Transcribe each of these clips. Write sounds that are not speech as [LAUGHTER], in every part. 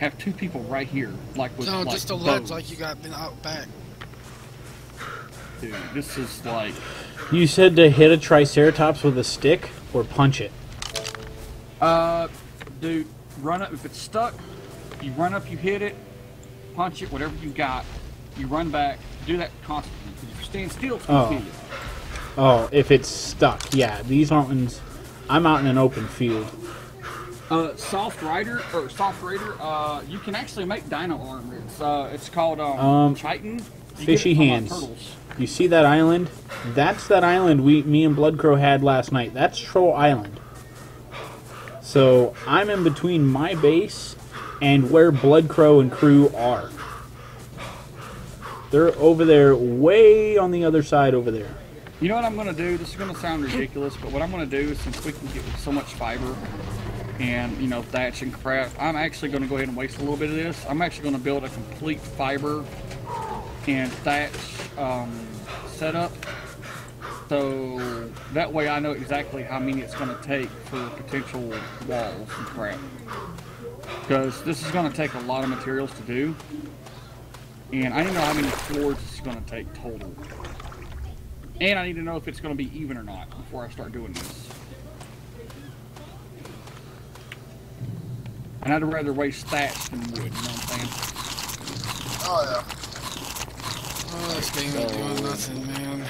have two people right here, like with No, like just a ledge like you got been out back. Dude, this is like You said to hit a triceratops with a stick or punch it. Uh, dude, run up. If it's stuck, you run up, you hit it, punch it, whatever you got. You run back. Do that constantly. 'cause If you stand still, it's gonna Oh. kill you. Oh, if it's stuck, yeah. These aren't ones. I'm out in an open field. Uh, soft rider or soft raider. Uh, you can actually make dino armor. It's uh, it's called um, Um, chitin. You fishy uh, hands. You see that island? That's that island we, me and Bloodcrow had last night. That's Troll Island. So I'm in between my base and where Bloodcrow and crew are. They're over there, way on the other side over there. You know what I'm gonna do? This is gonna sound ridiculous, but what I'm gonna do is since we can get so much fiber and you know thatch and crap, I'm actually gonna go ahead and waste a little bit of this. I'm actually gonna build a complete fiber and thatch um, setup, so that way I know exactly how many it's gonna take for potential walls and crap. Because this is gonna take a lot of materials to do, and I need to know how many floors it's gonna take total. And I need to know if it's going to be even or not before I start doing this. And I'd rather waste thatch than wood, you know what I'm saying? Oh yeah. Oh, this game ain't doing nothing, man.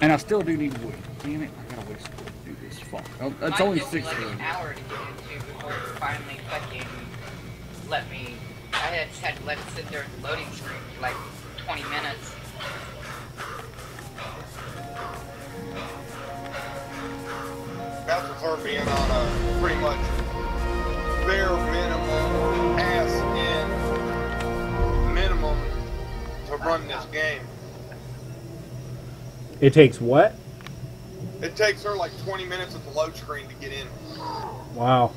And I still do need wood. Damn it, I gotta waste wood to do this. Fuck. Oh, It's only took me six like wood. an hour to get into before it finally fucking let me. I had just had to let it sit there at the loading screen for like 20 minutes. I prefer being on a pretty much bare minimum ass in minimum to run this game. It takes what? It takes her like 20 minutes at the load screen to get in. Wow.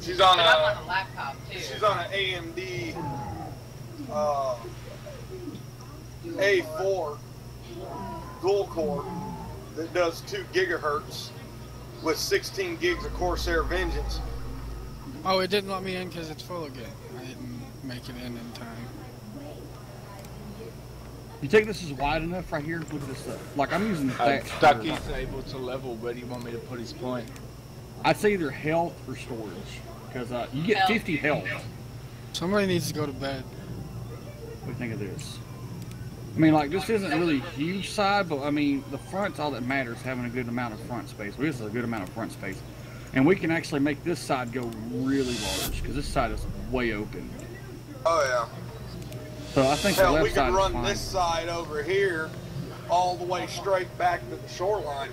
She's on a on a laptop too. she's on an AMD uh, A4 dual core that does two gigahertz with 16 gigs of Corsair Vengeance. Oh, it didn't let me in because it's full again. I didn't make it in in time. You think this is wide enough right here? Look at this stuff. Like I'm using the thatch. for- Ducky's able to level, but he want me to put his point. I'd say either health or storage. Because uh, you get Health. 50 health. Somebody needs to go to bed. What do you think of this? I mean, like, this isn't really huge side, but I mean, the front's all that matters, having a good amount of front space. Well, this is a good amount of front space. And we can actually make this side go really large, because this side is way open. Oh yeah. So I think the left we side could is run this side over here all the way straight back to the shoreline.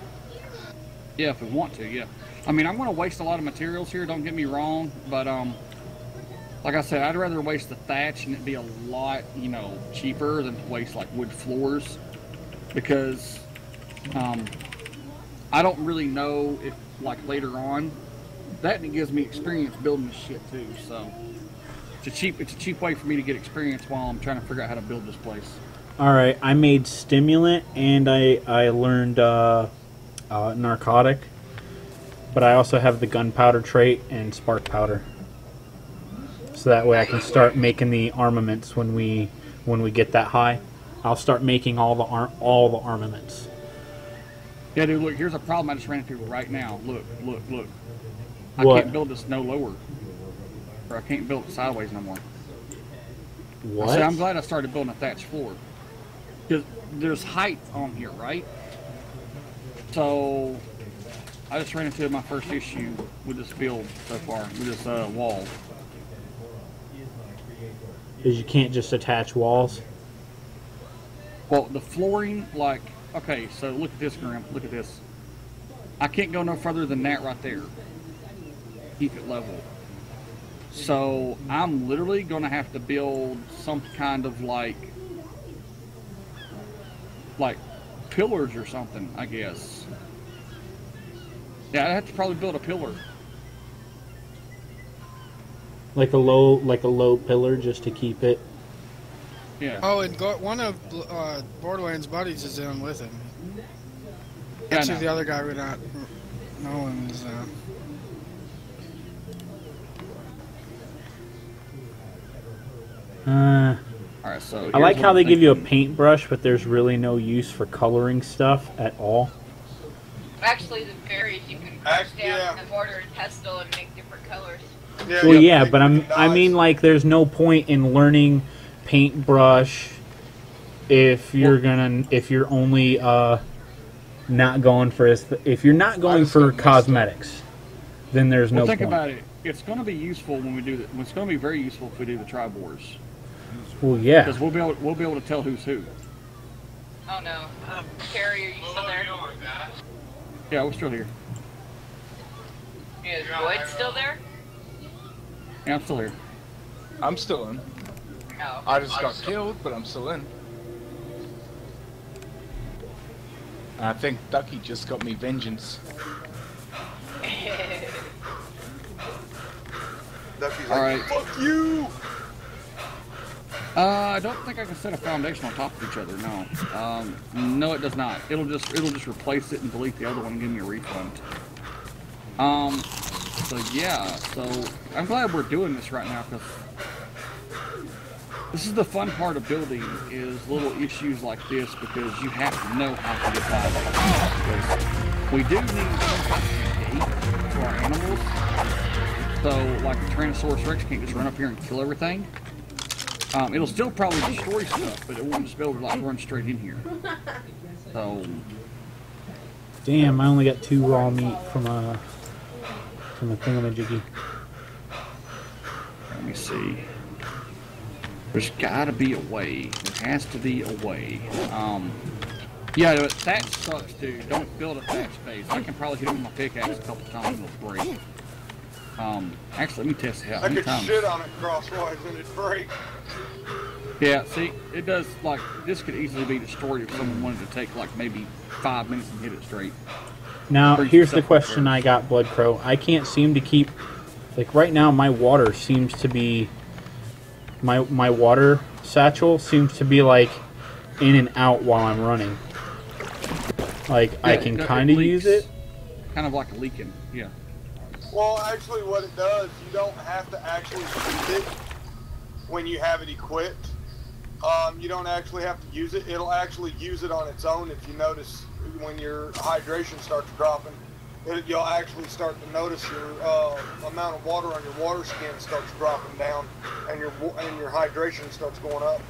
Yeah, if we want to, yeah. I mean, I'm going to waste a lot of materials here, don't get me wrong, but, um, like I said, I'd rather waste the thatch and it'd be a lot, you know, cheaper than to waste, like, wood floors. Because, um, I don't really know if, like, later on, that gives me experience building this shit, too, so. It's a cheap, it's a cheap way for me to get experience while I'm trying to figure out how to build this place. All right, I made stimulant and I I learned uh, uh, narcotic, but I also have the gunpowder trait and spark powder. So that way I can start making the armaments when we when we get that high. I'll start making all the ar- all the armaments. Yeah, dude, look, here's a problem I just ran into right now. Look, look, look. I What? can't build this no lower. Or I can't build it sideways no more. What? See, I'm glad I started building a thatched floor. Because there's height on here, right? So, I just ran into my first issue with this build so far, with this uh, wall. Is you can't just attach walls. Well, the flooring, like, okay, so look at this, Grim. Look at this. I can't go no further than that right there. Keep it level. So I'm literally going to have to build some kind of like, like pillars or something, I guess. Yeah, I have to probably build a pillar like a low like a low pillar just to keep it. Yeah. Oh, and go, one of uh, Borderlands' buddies is in with him. Yeah, Actually, no. the other guy we're not knowing is. Uh... Uh, Alright, so I like how they give you a paintbrush, but there's really no use for coloring stuff at all. Actually, the fairies you can brush down yeah. the mortar and pestle and make different colors. Yeah, Well, you yeah, but I'm pick I mean like there's no point in learning paintbrush if you're gonna if you're only uh not going for aesth- if you're not going for got messed up. cosmetics, then there's Well, no think point. about it. It's going to be useful when we do that. It's going to be very useful if we do the tribe wars Well, yeah. because we'll be able we'll be able to tell who's who. Oh no. Um, Carrie, are you still there? Yeah, we're still here. Is Wood still there? Yeah, I'm still here. I'm still in. No. I just got killed, but I'm still in. And I think Ducky just got me vengeance. [LAUGHS] Ducky's All like, right. fuck you! Uh, I don't think I can set a foundation on top of each other. No, um, no, it does not. It'll just it'll just replace it and delete the other one and give me a refund. Um, so yeah, so I'm glad we're doing this right now because this is the fun part of building is little issues like this because you have to know how to get by them. We do need some gate for our animals. So like the Tyrannosaurus Rex can't just run up here and kill everything. Um, it'll still probably destroy stuff, but it won't just be able to like run straight in here. So Damn, I only got two raw meat from a from a thingamajiggy. let me see. There's got to be a way. There has to be a way. Um, yeah, but thatch sucks, dude. Don't build a thatch base. I can probably hit it with my pickaxe a couple times and it'll break. Um, actually, let me test it out. I could times? shit on it crosswise and it'd break. Yeah, see, it does like this could easily be destroyed if someone wanted to take like maybe five minutes and hit it straight. Now, here's the question. I got, Blood Crow. I can't seem to keep like right now my water seems to be my my water satchel seems to be like in and out while I'm running. Like I can it- it kind of use it. Kind of like a leaking. Yeah. Well, actually, what it does, you don't have to actually use it when you have it equipped. Um, you don't actually have to use it. It'll actually use it on its own if you notice when your hydration starts dropping. It, you'll actually start to notice your uh, amount of water on your water skin starts dropping down, and your and your hydration starts going up.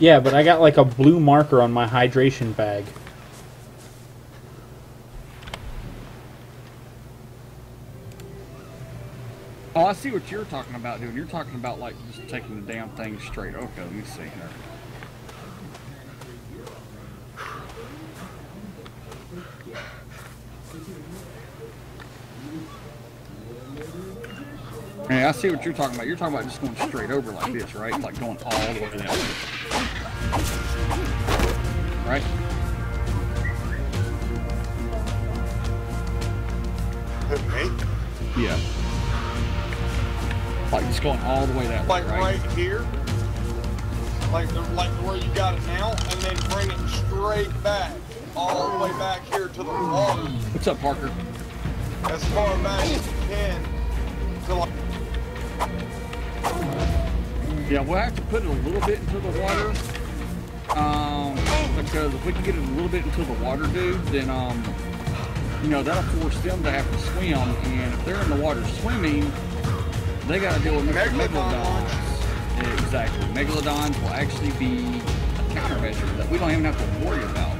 Yeah, but I got like a blue marker on my hydration bag. Oh, I see what you're talking about doing. You're talking about like just taking the damn thing straight. Okay, let me see here. Hey, I see what you're talking about. You're talking about just going straight over like this, right? Like going all the way down. Right? Me? Yeah. Like just going all the way that way, Like right? right here, like the, like where you got it now, and then bring it straight back, all the way back here to the water. What's up, Parker? as far back as you can to like Yeah, we'll have to put it a little bit into the water. Um, because if we can get it a little bit into the water, dude, then um, you know that'll force them to have to swim. And if they're in the water swimming, they got to deal with Megalodon megalodons. Yeah, exactly, megalodons will actually be a countermeasure that we don't even have to worry about.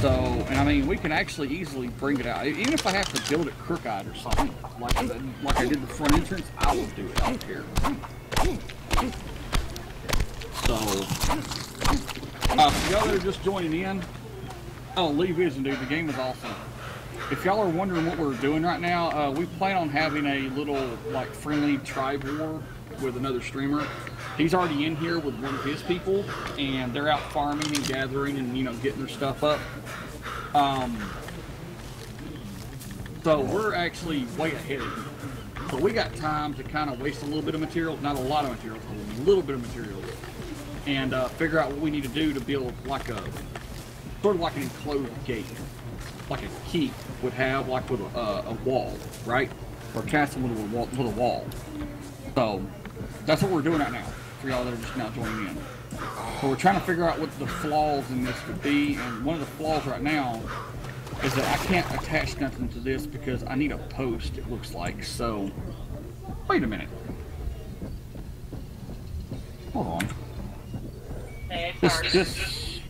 So, and I mean, we can actually easily bring it out. Even if I have to build it crook-eyed or something, like I, like I did the front entrance, I will do it. I don't care. So, uh, y'all are just joining in, oh, Lee Vision, dude, the game is awesome. If y'all are wondering what we're doing right now, uh, we plan on having a little, like, friendly tribe war with another streamer. He's already in here with one of his people, and they're out farming and gathering and, you know, getting their stuff up. Um, so we're actually way ahead you. So we got time to kind of waste a little bit of material, not a lot of material, a little bit of material, and uh, figure out what we need to do to build like a sort of like an enclosed gate, like a keep would have, like with a, a wall, right? Or a castle with a wall. With a wall. So That's what we're doing right now. For y'all that are just now joining in. So we're trying to figure out what the flaws in this would be, and one of the flaws right now is that I can't attach nothing to this because I need a post. It looks like so. Wait a minute. Hold on. Hey, This this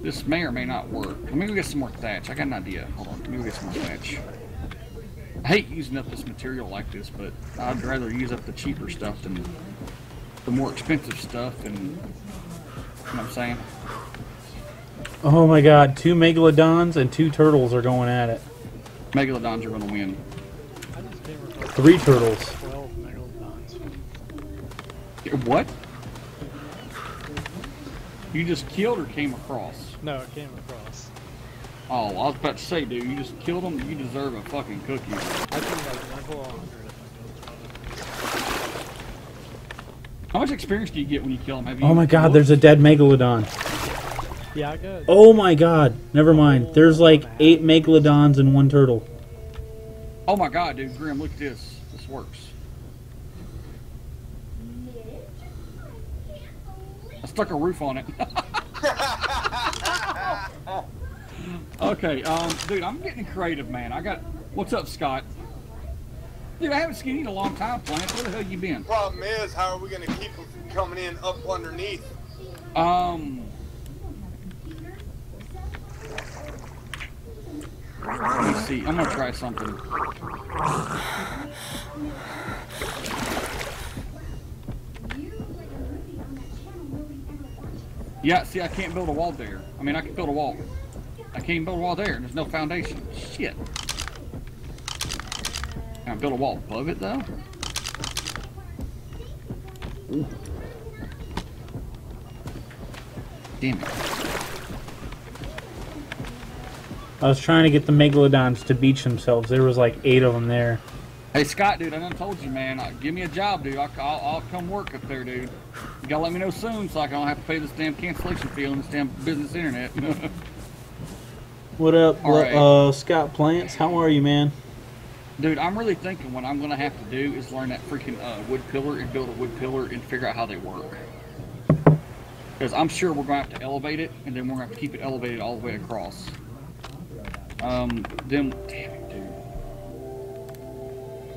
this may or may not work. Let me go get some more thatch. I got an idea. Hold on. Let me go get some more thatch. I hate using up this material like this, but I'd rather use up the cheaper stuff than the more expensive stuff. And you know what I'm saying? Oh my god, two megalodons and two turtles are going at it. Megalodons are going to win. I just came across Three turtles. 12 megalodons. What? You just killed or came across? No, it came across. Oh, I was about to say, dude, you just killed them. You deserve a fucking cookie. I do like level 100 if I go How much experience do you get when you kill them? Have you Oh my god, there's a dead megalodon. Yeah, I got Oh my god, never mind. There's like oh, eight megalodons and one turtle. Oh my god, dude, Grim, look at this. This works. I stuck a roof on it. [LAUGHS] [LAUGHS] okay, um, dude, I'm getting creative, man. I got. What's up, Scott? Dude, I haven't seen you in a long time, Plant. Where the hell you been? Problem is, how are we going to keep them from coming in up underneath? Um. Let me see. I'm gonna try something. Yeah, see, I can't build a wall there. I mean, I can build a wall. I can't even build a wall there. There's no foundation. Shit. Can I build a wall above it, though? Ooh. Damn it. I was trying to get the megalodons to beach themselves. There was like eight of them there. Hey Scott, dude, I done told you, man. Uh, give me a job, dude. I'll, I'll, I'll come work up there, dude. You gotta let me know soon, so I don't have to pay this damn cancellation fee on this damn business internet. [LAUGHS] What up, All right. uh, Scott Plants? How are you, man? dude, I'm really thinking what I'm gonna have to do is learn that freaking uh, wood pillar and build a wood pillar and figure out how they work. Because I'm sure we're gonna have to elevate it, and then we're gonna have to keep it elevated all the way across. Um, then, damn it, dude.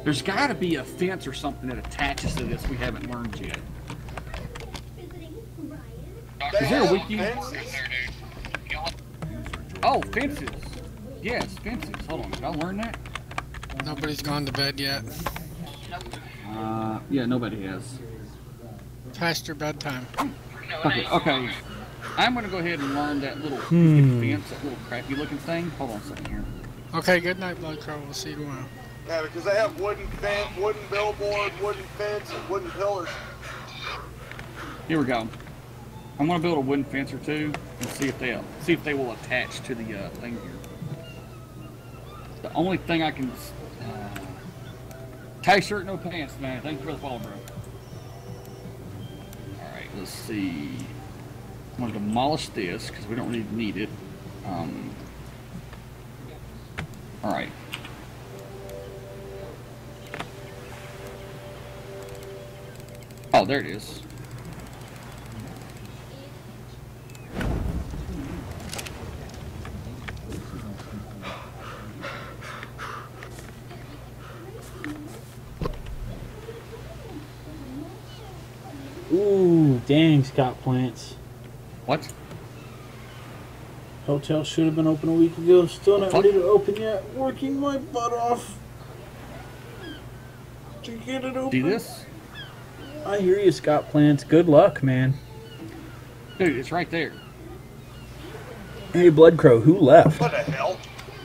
There's gotta be a fence or something that attaches to this we haven't learned yet. Is there a have wiki? Fences. Oh, fences. Yes, fences. Hold on, did I learn that? Nobody's gone to bed yet. Uh, yeah, nobody has. Past your bedtime. Okay, okay. I'm gonna go ahead and learn that little Hmm. fence, that little crappy looking thing. Hold on a second here. Okay, good night, Blood Crow. We'll see you tomorrow. Yeah, because they have wooden fence, wooden billboard, wooden fence, and wooden pillars. Here we go. I'm gonna build a wooden fence or two and see if they see if they will attach to the uh, thing here. The only thing I can uh, tie shirt, no pants, man. Thanks for the follow, bro. All right, let's see. I'm gonna demolish this because we don't really need it. Um, all right. Oh, there it is. Ooh, dang, Scott Plants. What? Hotel should have been open a week ago. Still not ready to open yet. Working my butt off to get it open. See this? I hear you, Scott Plants. Good luck, man. Dude, it's right there. Hey, Blood Crow, who left? What the hell?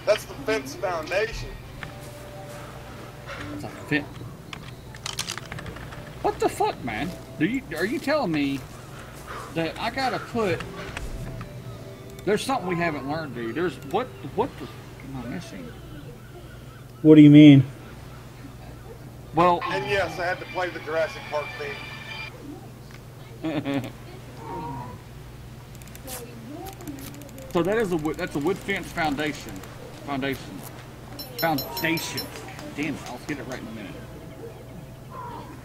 That's the fence foundation. That's a fit. What the fuck, man? Do you are you telling me that I gotta put? There's something we haven't learned, dude. There's what? What the? Am I missing? What do you mean? Well, And yes, I had to play the Jurassic Park theme. [LAUGHS] so that is a wood. That's a wood fence foundation. Foundation. Foundation. Damn it! I'll get it right in a minute.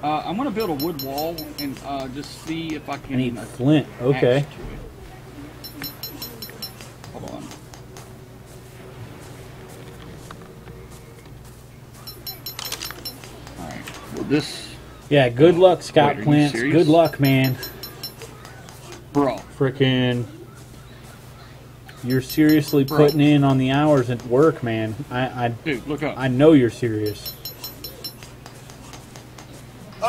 Uh, I'm gonna build a wood wall and uh, just see if I can. I need uh, flint. Okay. attach to it. Hold on. Alright. Well, this. Yeah, good luck, Scott Wait, Plants. Good luck, man. Bro. Frickin' You're seriously Bro. putting in on the hours at work, man. I I, Dude, look up. I know you're serious.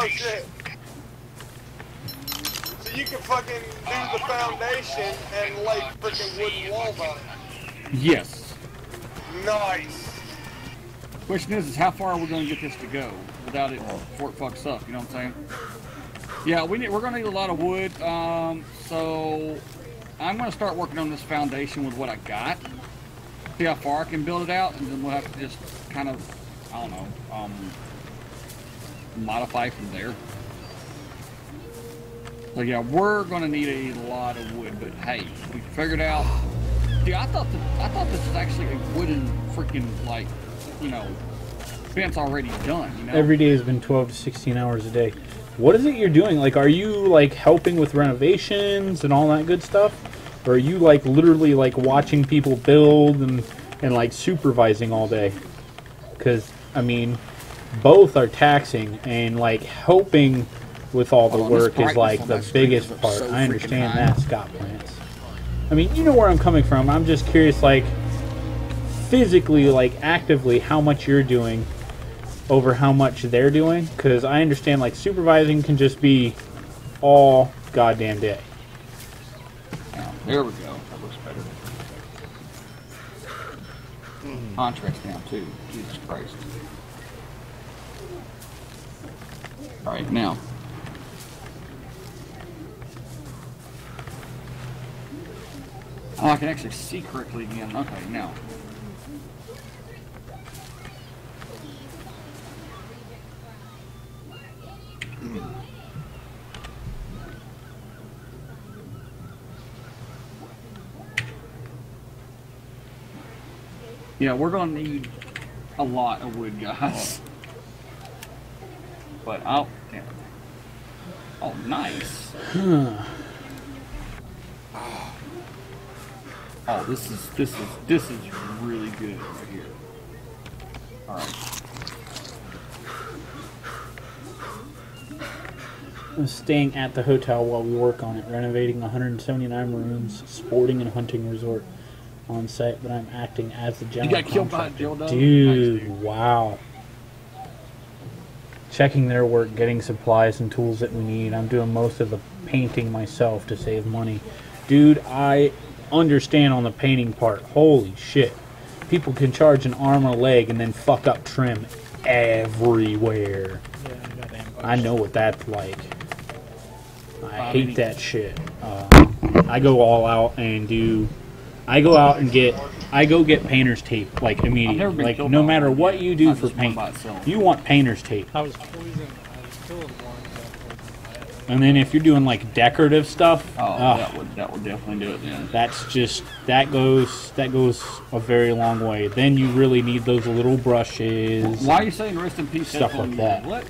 Oh shit. So you can fucking do the foundation and lay freaking wooden walls on it. yes. Nice. Question is, is how far are we going to get this to go without it before it fucks up? You know what I'm saying? Yeah, we need. We're going to need a lot of wood. Um, so I'm going to start working on this foundation with what I got. See how far I can build it out, and then we'll have to just kind of, I don't know, um, modify from there. So yeah, we're to need a lot of wood, but hey, we figured out. Dude, I thought that I thought this was actually a wooden freaking like, you know, fence already done. You know. Every day has been 12 to 16 hours a day. What is it you're doing? Like, are you like helping with renovations and all that good stuff, or are you like literally like watching people build and and like supervising all day? Because I mean, both are taxing, and like helping with all the Hold on, work is like the biggest part. so I understand that, Scott Plants. I mean, you know where I'm coming from. I'm just curious, like physically, like actively, how much you're doing over how much they're doing because I understand like supervising can just be all goddamn day. There we go. That looks better. Contracts down too. Jesus Christ. All right, now. Oh, I can actually see correctly again. Okay, now. Hmm. Yeah, we're gonna need a lot of wood, guys. [LAUGHS] But oh, I'll. Yeah. Oh, nice. Oh, this is this is this is really good right here. All right. I'm staying at the hotel while we work on it, renovating 179 rooms, sporting and hunting resort on site, but I'm acting as the general got killed by a dildo? Dude, Nice, dude. wow. Checking their work, getting supplies and tools that we need. I'm doing most of the painting myself to save money. Dude, I understand on the painting part. Holy shit. People can charge an arm or a leg and then fuck up trim everywhere. Yeah, I got ambushed. I know what that's like. I hate that shit. Uh, I go all out and do. I go out and get. I go get painter's tape like I've never immediately. been Like no matter what you do for paint, by you want painter's tape. I was poisoned. I was killed once. I was poisoned And then if you're doing like decorative stuff, Oh, ugh, that would that would definitely do it then. that's just that goes that goes a very long way. Then you really need those little brushes. Why are you saying rest in peace? Stuff like that. What?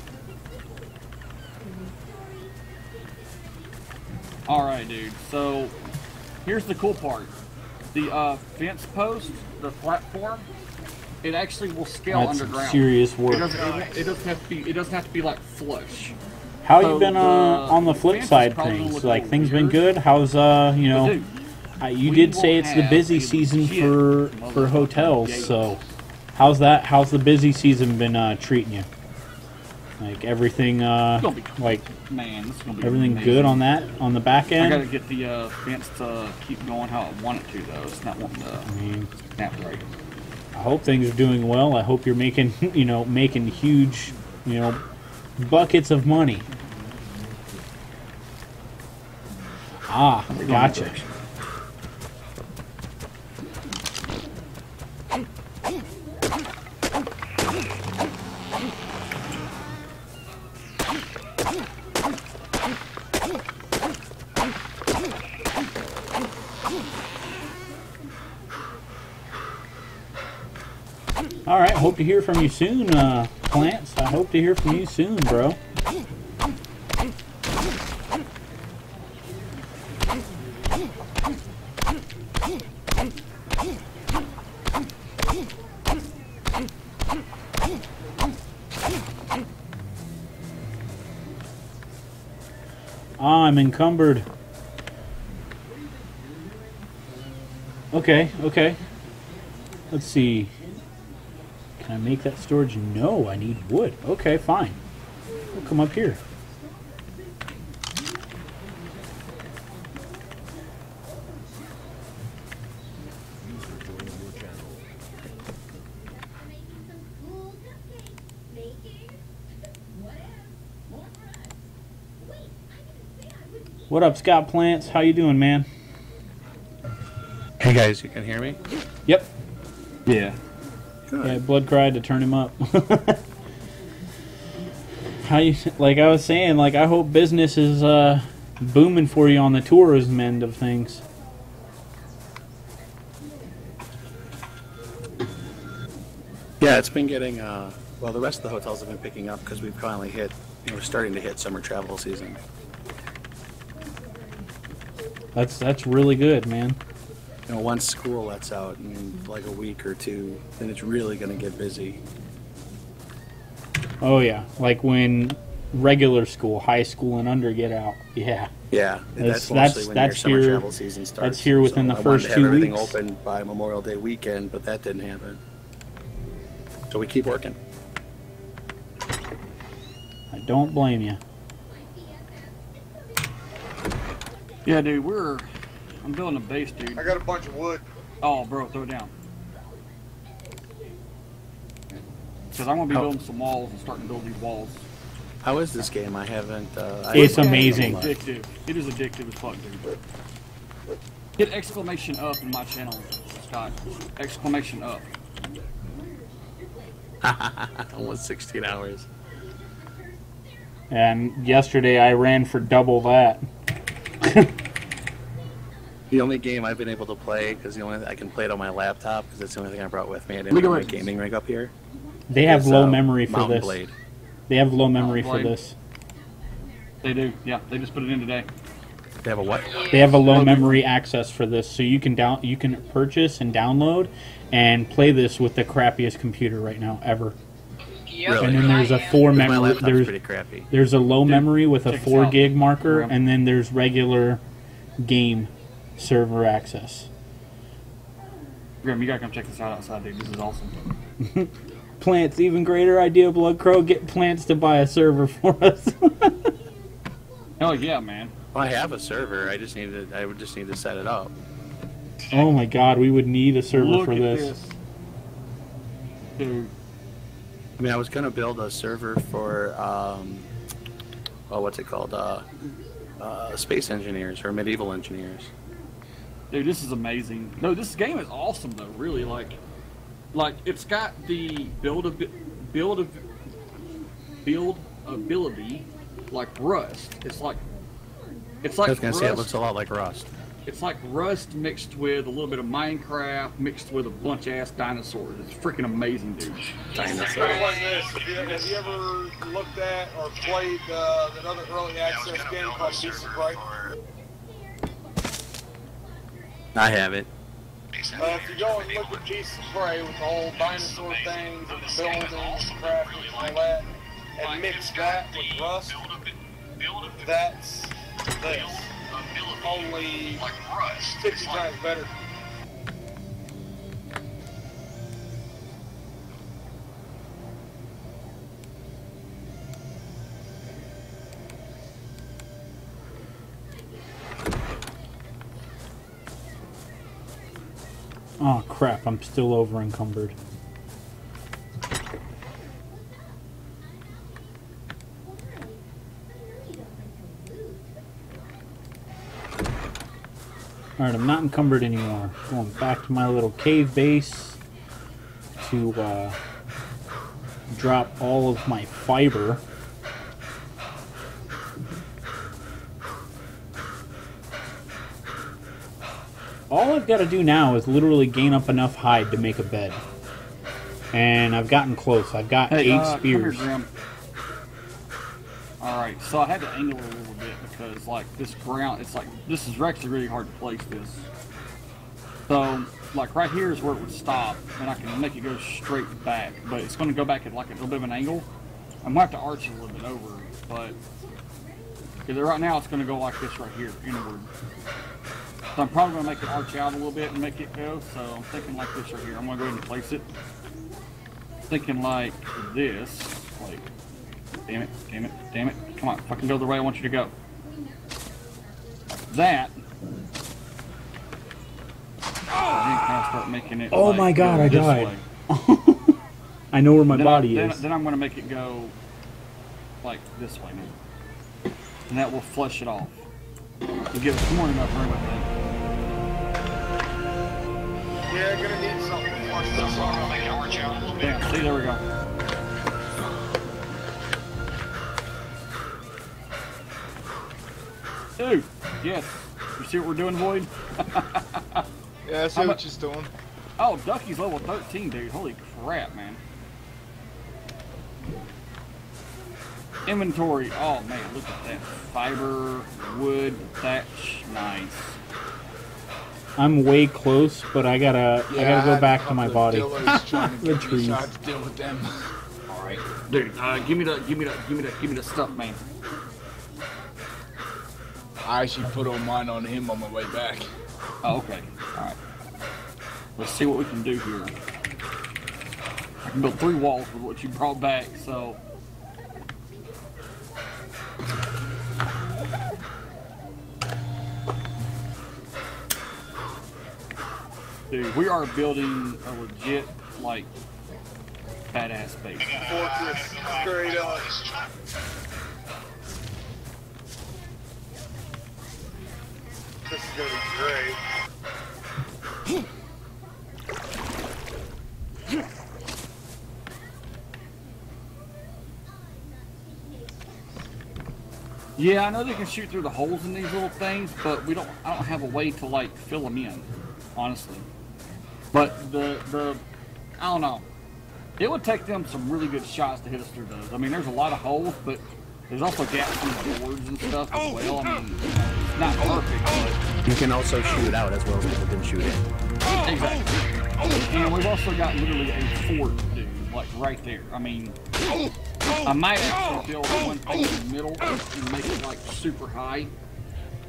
All right, dude. So here's the cool part: the uh, fence post, the platform, it actually will scale That's underground. serious It work. doesn't, it, it doesn't have to be. It doesn't have to be like flush. How So you been uh, on the flip side things? Like things been good? How's uh you know? dude, Uh, you did say it's the busy season for for hotels. So, how's that? How's the busy season been uh, treating you? Like everything, uh, be like man, this is gonna be everything amazing. good on that on the back end. I gotta get the uh, fence to keep going how I want it to, though. It's not wanting to I mean, snap right. I hope things are doing well. I hope you're making [LAUGHS] you know making huge you know buckets of money. Ah, gotcha. to hear from you soon, uh, Plants. I hope to hear from you soon, bro. Ah, I'm encumbered. Okay, okay. Let's see. Can I make that storage? No, I need wood. Okay, fine. We'll come up here. Making some cool cupcakes. Baking. Whatever. More for us. Wait, I didn't say I wouldn't eat. What up, Scott Plants? How you doing, man? Hey guys, you can hear me? Yep. Yeah. Yeah, blood cried to turn him up. [LAUGHS] How you like I was saying, like I hope business is uh booming for you on the tourism end of things. Yeah, it's been getting, uh, well, the rest of the hotels have been picking up because we've finally hit, you know, we're starting to hit summer travel season. That's that's really good, man. You know, once school lets out in like a week or two, then it's really going to get busy. Oh yeah, like when regular school, high school and under get out. Yeah. Yeah, That's- that's, that's- when that's your summer here- travel season starts. that's here within the I first wanted to two have everything weeks. open by Memorial Day weekend, but that didn't happen. So we keep working. I don't blame you. Yeah, dude, we're. I'm building a base, dude. I got a bunch of wood. Oh, bro, throw it down. Because I'm gonna be Oh. building some walls and starting to build these walls. How is this game? I haven't. Uh, I It's haven't- amazing. Addictive. It is addictive as fuck, dude. Hit exclamation up in my channel, Scott. Exclamation up. [LAUGHS] Almost 16 hours. And yesterday I ran for double that. [LAUGHS] The only game I've been able to play because the only I can play it on my laptop because it's the only thing I brought with me. I didn't League of my gaming rig up here. They have low uh, memory for Mountain this. Blade. They have low memory for this. They do. Yeah, they just put it in today. They have a what? They have a low memory access for this, so you can down you can purchase and download and play this with the crappiest computer right now ever. Yep, Really? And then there's a four four 'Cause memory. There's pretty crappy. there's a low Dude, memory with a four gig marker, Yeah. and then there's regular game server access. Grim, you gotta come check this out outside, dude. This is awesome. [LAUGHS] Plants, even greater idea, Blood Crow. Get plants to buy a server for us. [LAUGHS] Hell yeah, man. Well, I have a server. I just need to. I would just need to set it up. oh my god, we would need a server Look for at this. this. Dude, I mean, I was gonna build a server for, um, oh, what's it called? Uh, uh, space engineers or medieval engineers. Dude, this is amazing. No, this game is awesome though. Really, like, like it's got the build a build a build ability like Rust. It's like it's like I was gonna Rust. say it looks a lot like Rust. It's like Rust mixed with a little bit of Minecraft, mixed with a bunch of ass dinosaurs. It's freaking amazing, dude. Dinosaur. Kind like this. Have you, have you ever looked at or played uh, that other early access game called Beast of Prey? I have it. Uh, if you go and look at of Prey with the whole dinosaur things and the buildings and crafting and all that, and mix that with Rust, that's this. Only 50 times better. Oh crap, I'm still over encumbered. Alright, I'm not encumbered anymore. Going back to my little cave base to uh, drop all of my fiber. All I've got to do now is literally gain up enough hide to make a bed. And I've gotten close. I've got Hey, eight uh, spears. All right, so I had to angle it a little bit because like this ground, it's like this is actually really hard to place this. So like right here is where it would stop, and I can make it go straight back, but it's going to go back at like a little bit of an angle. I'm gonna have to arch it a little bit over, but Because right now it's going to go like this right here, inward. So I'm probably going to make it arch out a little bit and make it go. So I'm thinking like this right here. I'm going to go ahead and place it. Thinking like this. Like, damn it, damn it, damn it. Come on, fucking go the way I want you to go. That. Then start making it. Oh like, my God, go I died. [LAUGHS] I know where my then body I, then, is. Then I'm going to make it go like this way now. And that will flush it off. To give it more than enough room, I think. Yeah, gonna need something to flush this off. Damn, see, there we go. Dude, yes. You see what we're doing, Void? [LAUGHS] Yeah, I see I'm what a- you're doing. Oh, Ducky's level 13, dude. Holy crap, man. Inventory. Oh, man, look at that. Fiber, wood, thatch. Nice. I'm way close, but I gotta I gotta go had a back to my of body. dillos [LAUGHS] trying to The get trees. so I had to deal with them. Alright. Dude, uh, give me the, give me the, give me the, give me the stuff, man. I actually put all mine on him on my way back. Oh, okay. Alright. Let's see what we can do here. I can build three walls with what you brought back, so. Dude, we are building a legit, like, badass base. Fortress, straight up. This is gonna be great. Yeah, I know they can shoot through the holes in these little things, but we don't. I don't have a way to like fill them in, honestly. But the the, I don't know. It would take them some really good shots to hit us through those. I mean, there's a lot of holes, but there's also gaps in the boards and stuff as well. I mean, it's not perfect, You can also shoot out as well as people can shoot in. exactly. And we've also got literally a fort, dude, like right there. I mean, I might actually oh, build one thing in the middle and make it like super high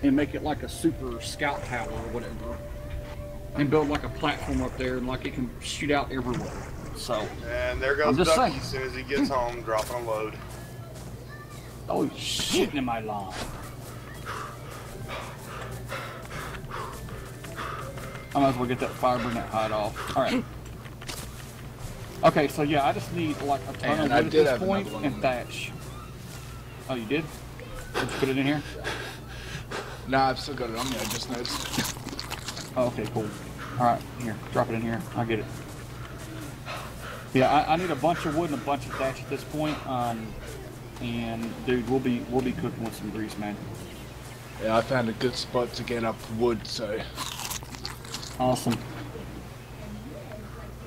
and make it like a super scout tower or whatever. And build like a platform up there and like it can shoot out everywhere. So, And there I'm goes just Ducky saying. as soon as he gets home, dropping a load. oh, he's shitting in my lawn. I might as well get that fiber net hide off. Alright. Okay, so yeah, I just need like a ton And of I wood at this have point another one and thatch. Oh, you did? Did you put it in here? Nah, I've still got it on me, I just noticed. Oh, okay, cool. Alright, here, drop it in here. I'll get it. Yeah, I, I need a bunch of wood and a bunch of thatch at this point. Um, and dude, we'll be we'll be cooking with some grease, man. Yeah, I found a good spot to get up wood, so Awesome.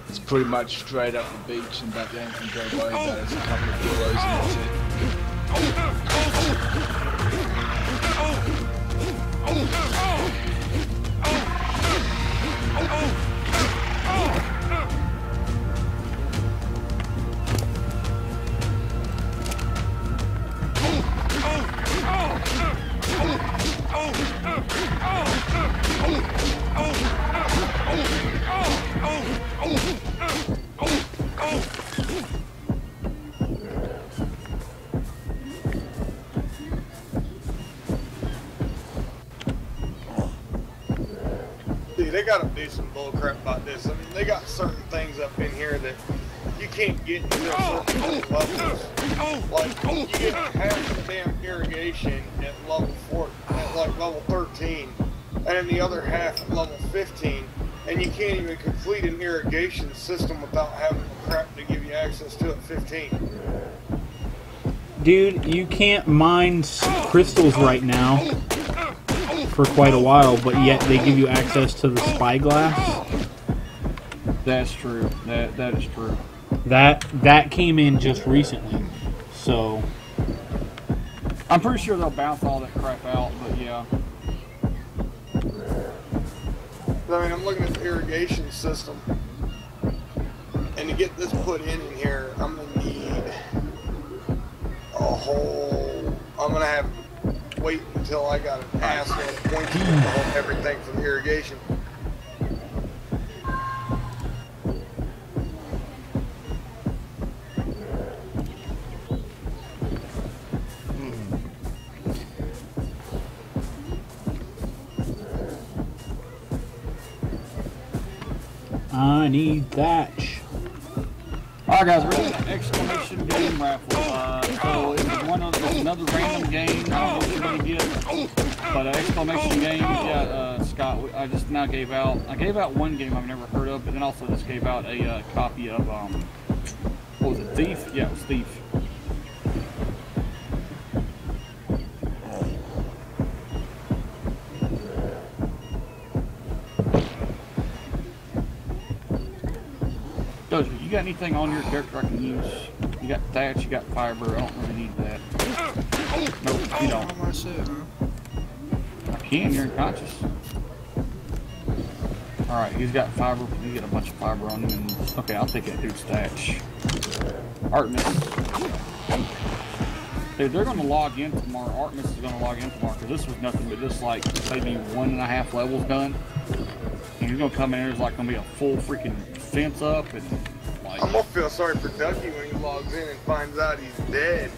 it's pretty much straight up the beach and back down from Joe Boy. There's a couple of pillows and that's it. Dude, they gotta do some bullcrap about this. I mean, they got certain things up in here that you can't get into certain. Like, you get half the damn irrigation at level four, at like level 13, and the other half at level 15, and you can't even complete an irrigation system without having the crap to give you access to at 15. Dude, you can't mine crystals right now for quite a while, but yet they give you access to the spyglass. That's true. That that is true. That that came in just recently. So I'm pretty sure they'll bounce all that crap out, but yeah. I mean, I'm looking at the irrigation system, and to get this put in in here, I'm gonna need a whole. I'm gonna have wait until I got an asshole that points to the everything from irrigation. I need thatch. Alright guys, we're doing an exclamation game raffle. Uh, so it's one of it's another random game. I don't know what you're gonna get, but an exclamation game. Yeah, uh, Scott, I just now gave out. I gave out one game I've never heard of, but then also just gave out a uh, copy of um, what was it? Thief? Yeah, it was Thief. Doja, you got anything on your character I can use? You got thatch, you got fiber. I don't really need that. Nope, you don't. I can. You're unconscious. All right, he's got fiber. You get a bunch of fiber on him. And, okay, I'll take that dude's thatch. Artemis. Dude, they're gonna log in tomorrow. Artemis is gonna log in tomorrow because this was nothing but just like maybe one and a half levels done. And he's gonna come in. There's like gonna be a full freaking fence up and like. I'm gonna feel sorry for Ducky when he logs in and finds out he's dead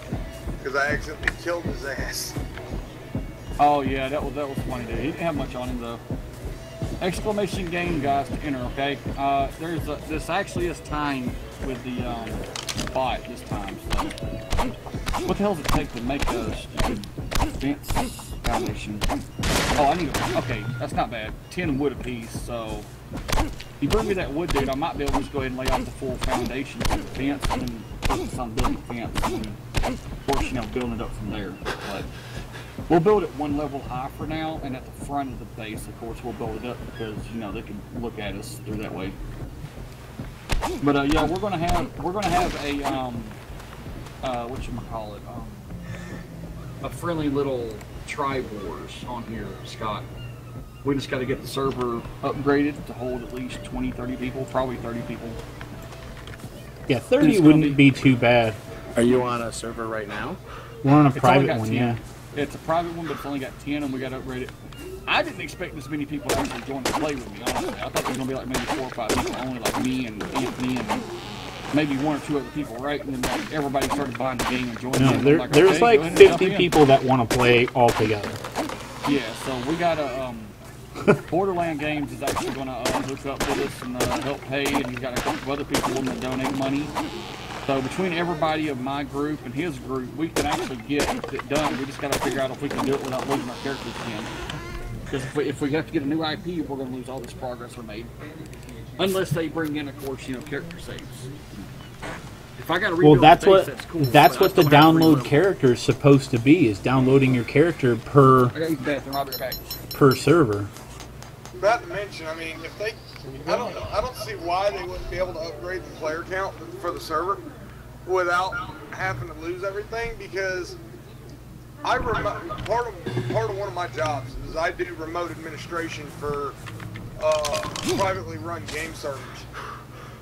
because I accidentally killed his ass. Oh yeah, that was that was funny, dude. He didn't have much on him though. Exclamation game, guys, to enter. Okay, uh, there's a, this actually is timed with the um, bot this time. So, what the hell does it take to make a stupid fence foundation? Oh, I need. Okay, that's not bad. Ten wood apiece. So, you bring me that wood, dude, I might be able to just go ahead and lay out the full foundation for the fence and focus on building fence. And, you know, building it up from there. But We'll build it one level high for now, and at the front of the base, of course, we'll build it up because you know they can look at us through that way. But uh, yeah, we're gonna have we're gonna have a um, uh, what you call it, um, a friendly little tribe wars on here, Scott. We just got to get the server upgraded to hold at least 20, 30 people, probably 30 people. Yeah, 30 wouldn't be too bad. Are you on a server right now? We're on a It's private got one, 10. yeah. It's a private one, but it's only got 10, and we got to upgrade it. I didn't expect this many people to actually join to play with me, honestly. I thought there was going to be like maybe four or five people, only like me and Anthony and maybe one or two other people, right? And then like, everybody started buying the game and joining No, in. There, like, there's okay, like go ahead and jump 50 people that want to play all together. Yeah, so we got a um, [LAUGHS] Borderland Games is actually going to uh, hook up with us and uh, help pay, and he's got a couple of other people willing to donate money. So between everybody of my group and his group, we can actually get it done. We just got to figure out if we can do it without losing our characters again. Because if we, if we have to get a new IP, we're going to lose all this progress we made. Unless they bring in, of course, you know, character saves. If I got to Well, that's the what that's cool. that's what the still have to download character is supposed to be. Is downloading your character per I got to use the bathroom. I'll be right back. per server. Not to mention, I mean, if they, I don't know, I don't see why they wouldn't be able to upgrade the player count for the server without having to lose everything because I remote part of part of one of my jobs is I do remote administration for uh, privately run game servers,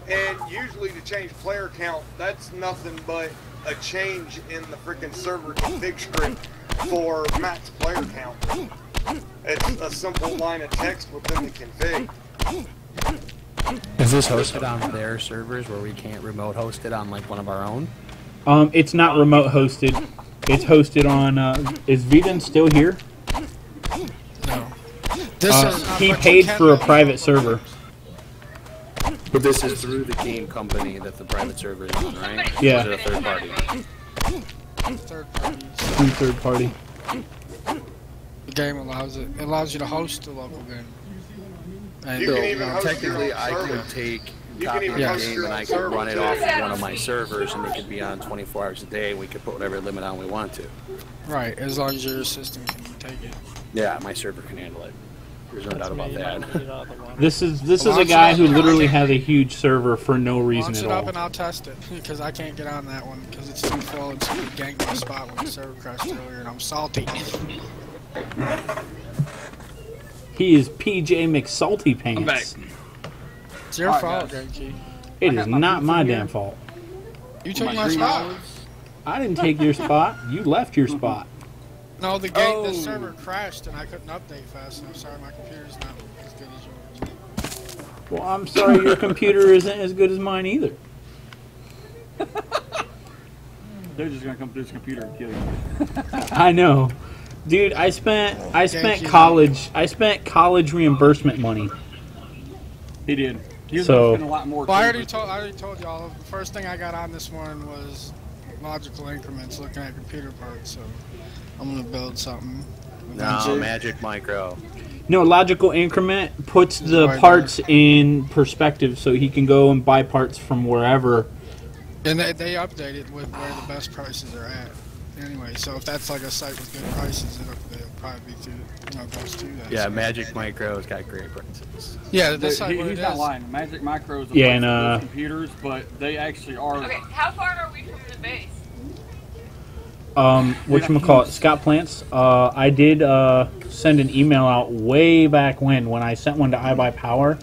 and usually to change player count, that's nothing but a change in the freaking server config script for max player count. It's a simple line of text within the config. Is this hosted on their servers where we can't remote host it on like one of our own? Um, it's not remote hosted. It's hosted on. Uh, is Viden still here? No. This Uh, is, he but paid for a private server. But this is through the game company that the private server is on, right? Yeah. Or is it a third party? Third parties. Through third party. The game allows it. It allows you to host a local game. And, You So, can even host technically, your own I server. could take copy of the host game and I could server, run it off of one of my servers, and it could be on 24 hours a day, and we could put whatever limit on we want to. right, as long as your system can take it. Yeah, my server can handle it. There's no doubt about that. This is this is a guy who literally has a huge server for no reason Launch at it up all. and I'll test it [LAUGHS] because I can't get on that one because it's too full and somebody ganked my spot when the server crashed earlier and I'm salty. [LAUGHS] He is PJ McSalty I'm back. Pants. It's your Alright, fault, guys. Genki. It I is my not my here. damn fault. You took My my spot. olives. I didn't take your spot. You left your [LAUGHS] spot. No, the game, Oh. the server crashed and I couldn't update fast enough. Sorry, my computer's not as good as yours. Well, I'm sorry your computer isn't as good as mine either. [LAUGHS] They're just gonna come through this computer and kill you. [LAUGHS] I know. Dude, I spent I spent college I spent college reimbursement money. He did. He was So- spend a lot more. Well, I already told I already told y'all. The first thing I got on this morning was logical increments, looking at computer parts. So I'm gonna build something. No, eventually. Magic Micro. No, logical increment puts This the right parts in perspective so he can go and buy parts from wherever. And they, they updated with where the best prices are at. Anyway, so if that's like a site with good prices, it'll, it'll probably be through, you know, goes to that. Yeah, site. Magic Micro's got great prices. Yeah, this site he- what he's not is. lying. Magic Micros. Yeah, Yeah, and, uh, computers, but they actually are. Okay, how far are we from the base? Um, what you call it, Scott Plants. Uh, I did uh, send an email out way back when when I sent one to iBuy Power,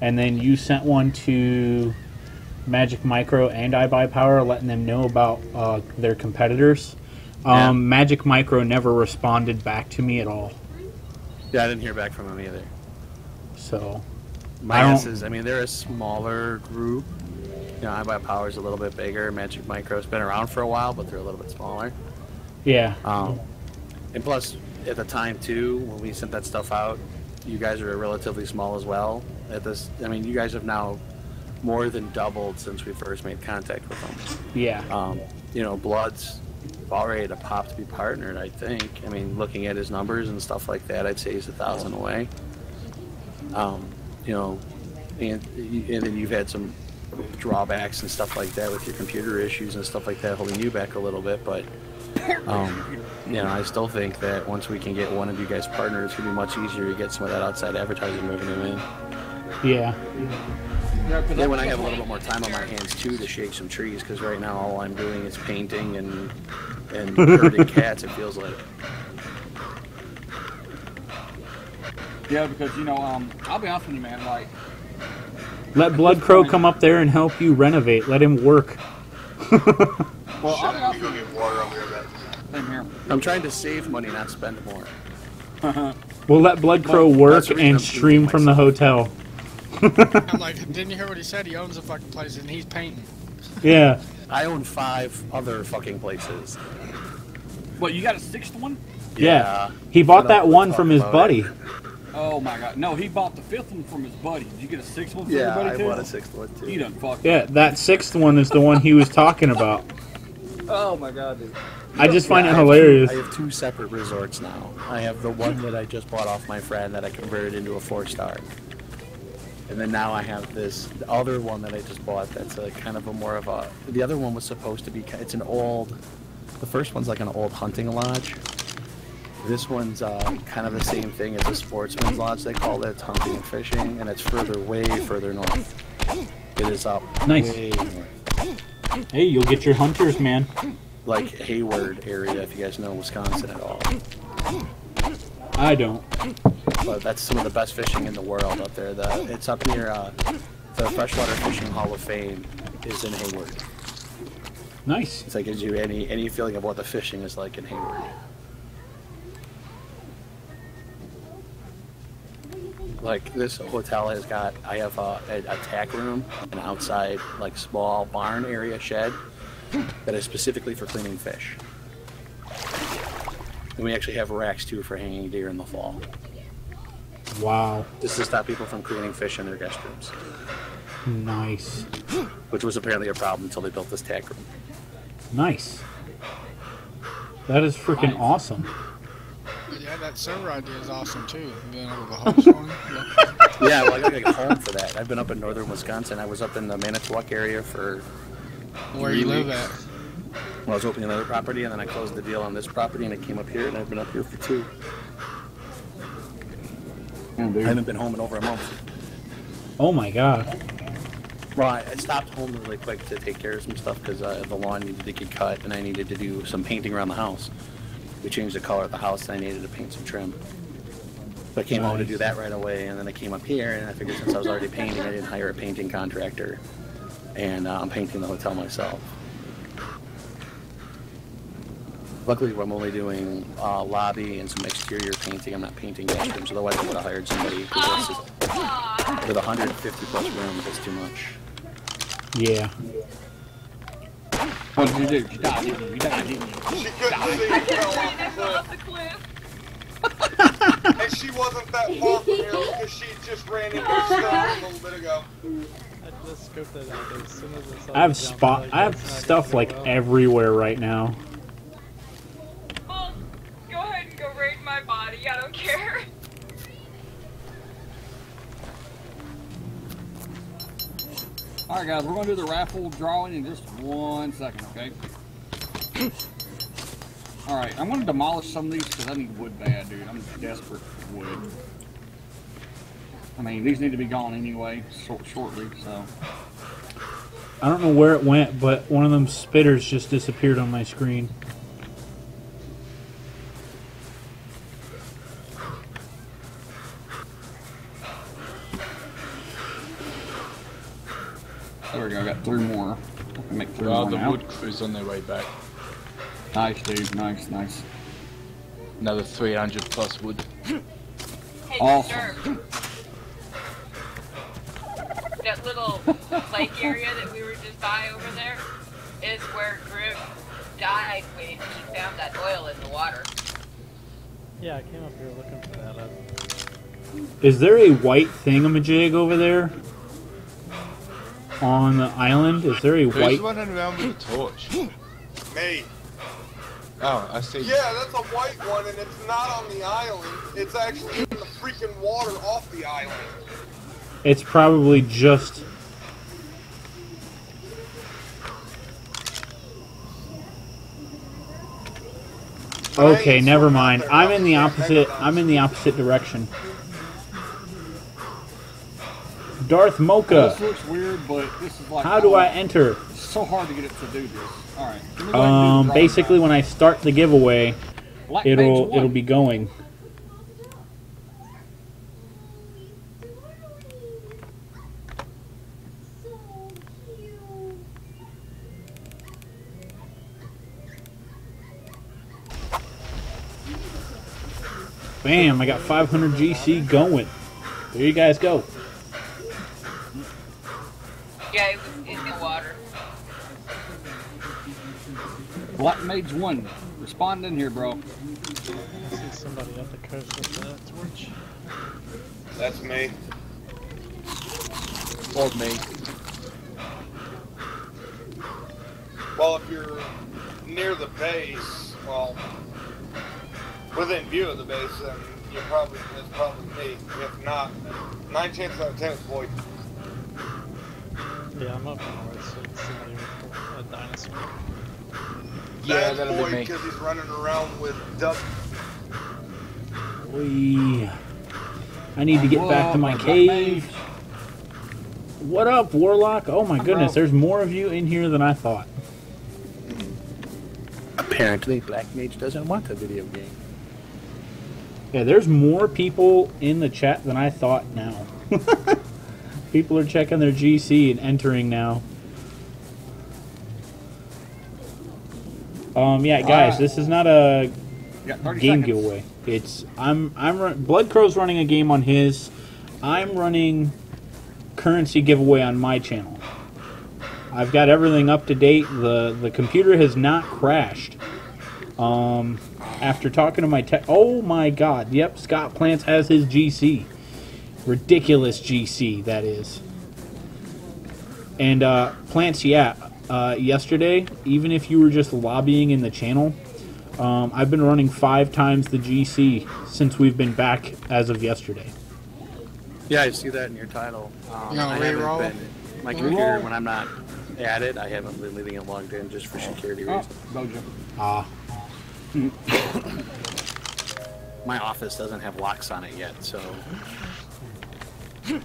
and then you sent one to Magic Micro and iBuy Power, letting them know about uh, their competitors. Um, Magic Micro never responded back to me at all. Yeah, I didn't hear back from him either. So My I guess is, I mean, they're a smaller group. You know, iBuy Power's a little bit bigger. Magic Micro's been around for a while, but they're a little bit smaller. yeah, Um, and plus, at the time too, when we sent that stuff out, you guys are relatively small as well. At this, I mean, you guys have now more than doubled since we first made contact with them. yeah. Um, you know, Blood's about ready to pop to be partnered. I think. I mean, looking at his numbers and stuff like that, I'd say he's a thousand away. Um, you know, and and then you've had some drawbacks and stuff like that with your computer issues and stuff like that holding you back a little bit, but. Um, you know, I still think that once we can get one of you guys partnered, it's gonna be much easier to get some of that outside advertising revenue in. Yeah. Yeah, 'cause Then when I have a little bit more time on my hands too to shake some trees, because right now all I'm doing is painting and and [LAUGHS] herding cats. It feels like. Yeah, because you know, um, I'll be honest with you, man. Like, Let Blood Crow come up there and help you renovate. Let him work. [LAUGHS] well, I'll be honest with you. Water on here, Same here. I'm trying to save money, not spend more. [LAUGHS] We'll let Blood Crow Well, work that's the reason and stream from the myself. hotel. I'm like, didn't you hear what he said? He owns a fucking place and he's painting. [LAUGHS] Yeah. I own five other fucking places. What? You got a sixth one? Yeah. He bought that one from his buddy. it. Oh my god! No, he bought the fifth one from his buddy. Did you get a sixth one from Yeah, everybody I too? bought a sixth one too. He done fucked. Yeah, that sixth one is the one he was talking about. Oh my god, dude. I just find Yeah, it I have two- hilarious. I have two separate resorts now. I have the one that I just bought off my friend that I converted into a four star. And then now I have this the other one that I just bought that's a kind of a more of a. The other one was supposed to be. It's an old. The first one's like an old hunting lodge. This one's uh, kind of the same thing as a sportsman's lodge. They call it It's hunting and fishing, and it's further, way further north. It is up Nice. way north, Hey, you'll get your hunters, man. like Hayward area, if you guys know Wisconsin at all. I don't. But that's some of the best fishing in the world up there. The, it's up near uh, the Freshwater Fishing Hall of Fame is in Hayward. Nice. It's like gives you any any feeling of what the fishing is like in Hayward. Like this hotel has got, I have a, a, a tack room, an outside like small barn area shed that is specifically for cleaning fish. And we actually have racks too for hanging deer in the fall. Wow. Just to stop people from cleaning fish in their guest rooms, Nice. which was apparently a problem until they built this tack room. Nice. That is freaking Nice. awesome. Yeah, that server idea is awesome too. Being able to host one. Yeah. [LAUGHS] Yeah, well, I gotta get home for that. I've been up in northern Wisconsin. I was up in the Manitowoc area for Where you live Really? at. Well, I was opening another property, and then I closed the deal on this property, and I came up here, and I've been up here for two. I haven't been home in over a month. Oh my god. Well, I, I stopped home really quick to take care of some stuff because uh, the lawn needed to get cut, and I needed to do some painting around the house. We changed the color of the house, and I needed to paint some trim. So I came home to do that right away, and then I came up here, and I figured since I was already painting, I didn't hire a painting contractor, and uh, I'm painting the hotel myself. Luckily, I'm only doing uh, lobby and some exterior painting. I'm not painting bathrooms. Otherwise, I would have hired somebody who was just, with 150 plus rooms. That's too much. Yeah. What did you do? You died, didn't you? You died, didn't you? She couldn't see it fell off I the fell off cliff. the cliff. [LAUGHS] And she wasn't that far from here because she just ran into a stone a little bit ago. I just scoped that as soon as I saw I have spot. I have stuff like everywhere right now. Well, go ahead and go raid my body. I don't care. [LAUGHS] Alright guys, we're gonna do the raffle drawing in just one second, okay? [CLEARS THROAT] Alright, I'm gonna demolish some of these because I need wood bad, dude. I'm desperate for wood. I mean, these need to be gone anyway, short, shortly, so. I don't know where it went, but one of them spitters just disappeared on my screen. Go, I got three more. I can make three Well, more the now. wood crew's on their way back. Nice, dude. Nice, nice. Another 300 plus wood. Hey, Awesome. That little lake area that we were just by over there is where Griff died when he found that oil in the water. Yeah, I came up here looking for that. Is there a white thingamajig over there? On the island? Is there a Who's white? running around with a torch? [GASPS] Me. Oh, I see. Yeah, that's a white one, and it's not on the island. It's actually in the freaking water off the island. It's probably just. Okay, never mind. I'm in the opposite. I'm in the opposite direction. Darth Mocha. This looks weird, but this is like. How do I enter? It's so hard to get it to do this. Alright. let me go ahead and do the Um, basically, when I start the giveaway, Black it'll it'll be going. Bam! I got 500 GC going. There you guys go. Yeah, it was in the water. Black Mage one. Respond in here, bro. I see somebody up the coast with a torch. That's me. Old me. Well, if you're near the base, well, within view of the base, then you're probably it's probably me. If not, nine chances out of ten it's Boyd. Yeah, I'm up north, so it's somebody with a dinosaur. Yeah, That's that'll be Boyd me. because he's running around with Dub. Whee. I need to get back to my cave. Mage. What up, Warlock? Oh my Hi, goodness, bro. there's more of you in here than I thought. Apparently, Black Mage doesn't want a video game. Yeah, there's more people in the chat than I thought now. [LAUGHS] people are checking their GC and entering now. Um, yeah, guys, Alright. this is not a 30 game seconds. giveaway. It's I'm I'm run, Blood Crow's running a game on his. I'm running currency giveaway on my channel. I've got everything up to date. the The computer has not crashed. Um, after talking to my tech, oh my god, yep, Scott Plants has his GC. Ridiculous GC that is. And uh, Plants, yeah, uh, yesterday, even if you were just lobbying in the channel, um, I've been running five times the GC since we've been back as of yesterday. Yeah, I see that in your title. Um, You know, I haven't reroll? been. My computer, when I'm not at it, I haven't been leaving it logged in just for security Oh, reasons. Bojo. Ah, My office doesn't have locks on it yet, so I'm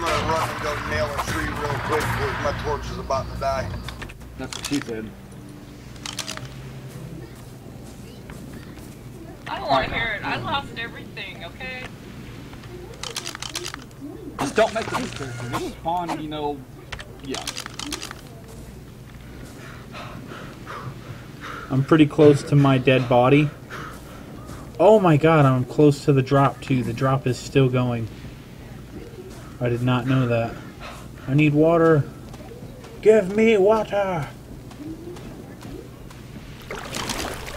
gonna run and go nail a tree real quick because my torch is about to die. That's what she said. I don't want to hear it. I lost everything, okay? Just don't make it this character. Just spawn, you know, yeah. I'm pretty close to my dead body. Oh my god, I'm close to the drop too. The drop is still going. I did not know that. I need water. Give me water.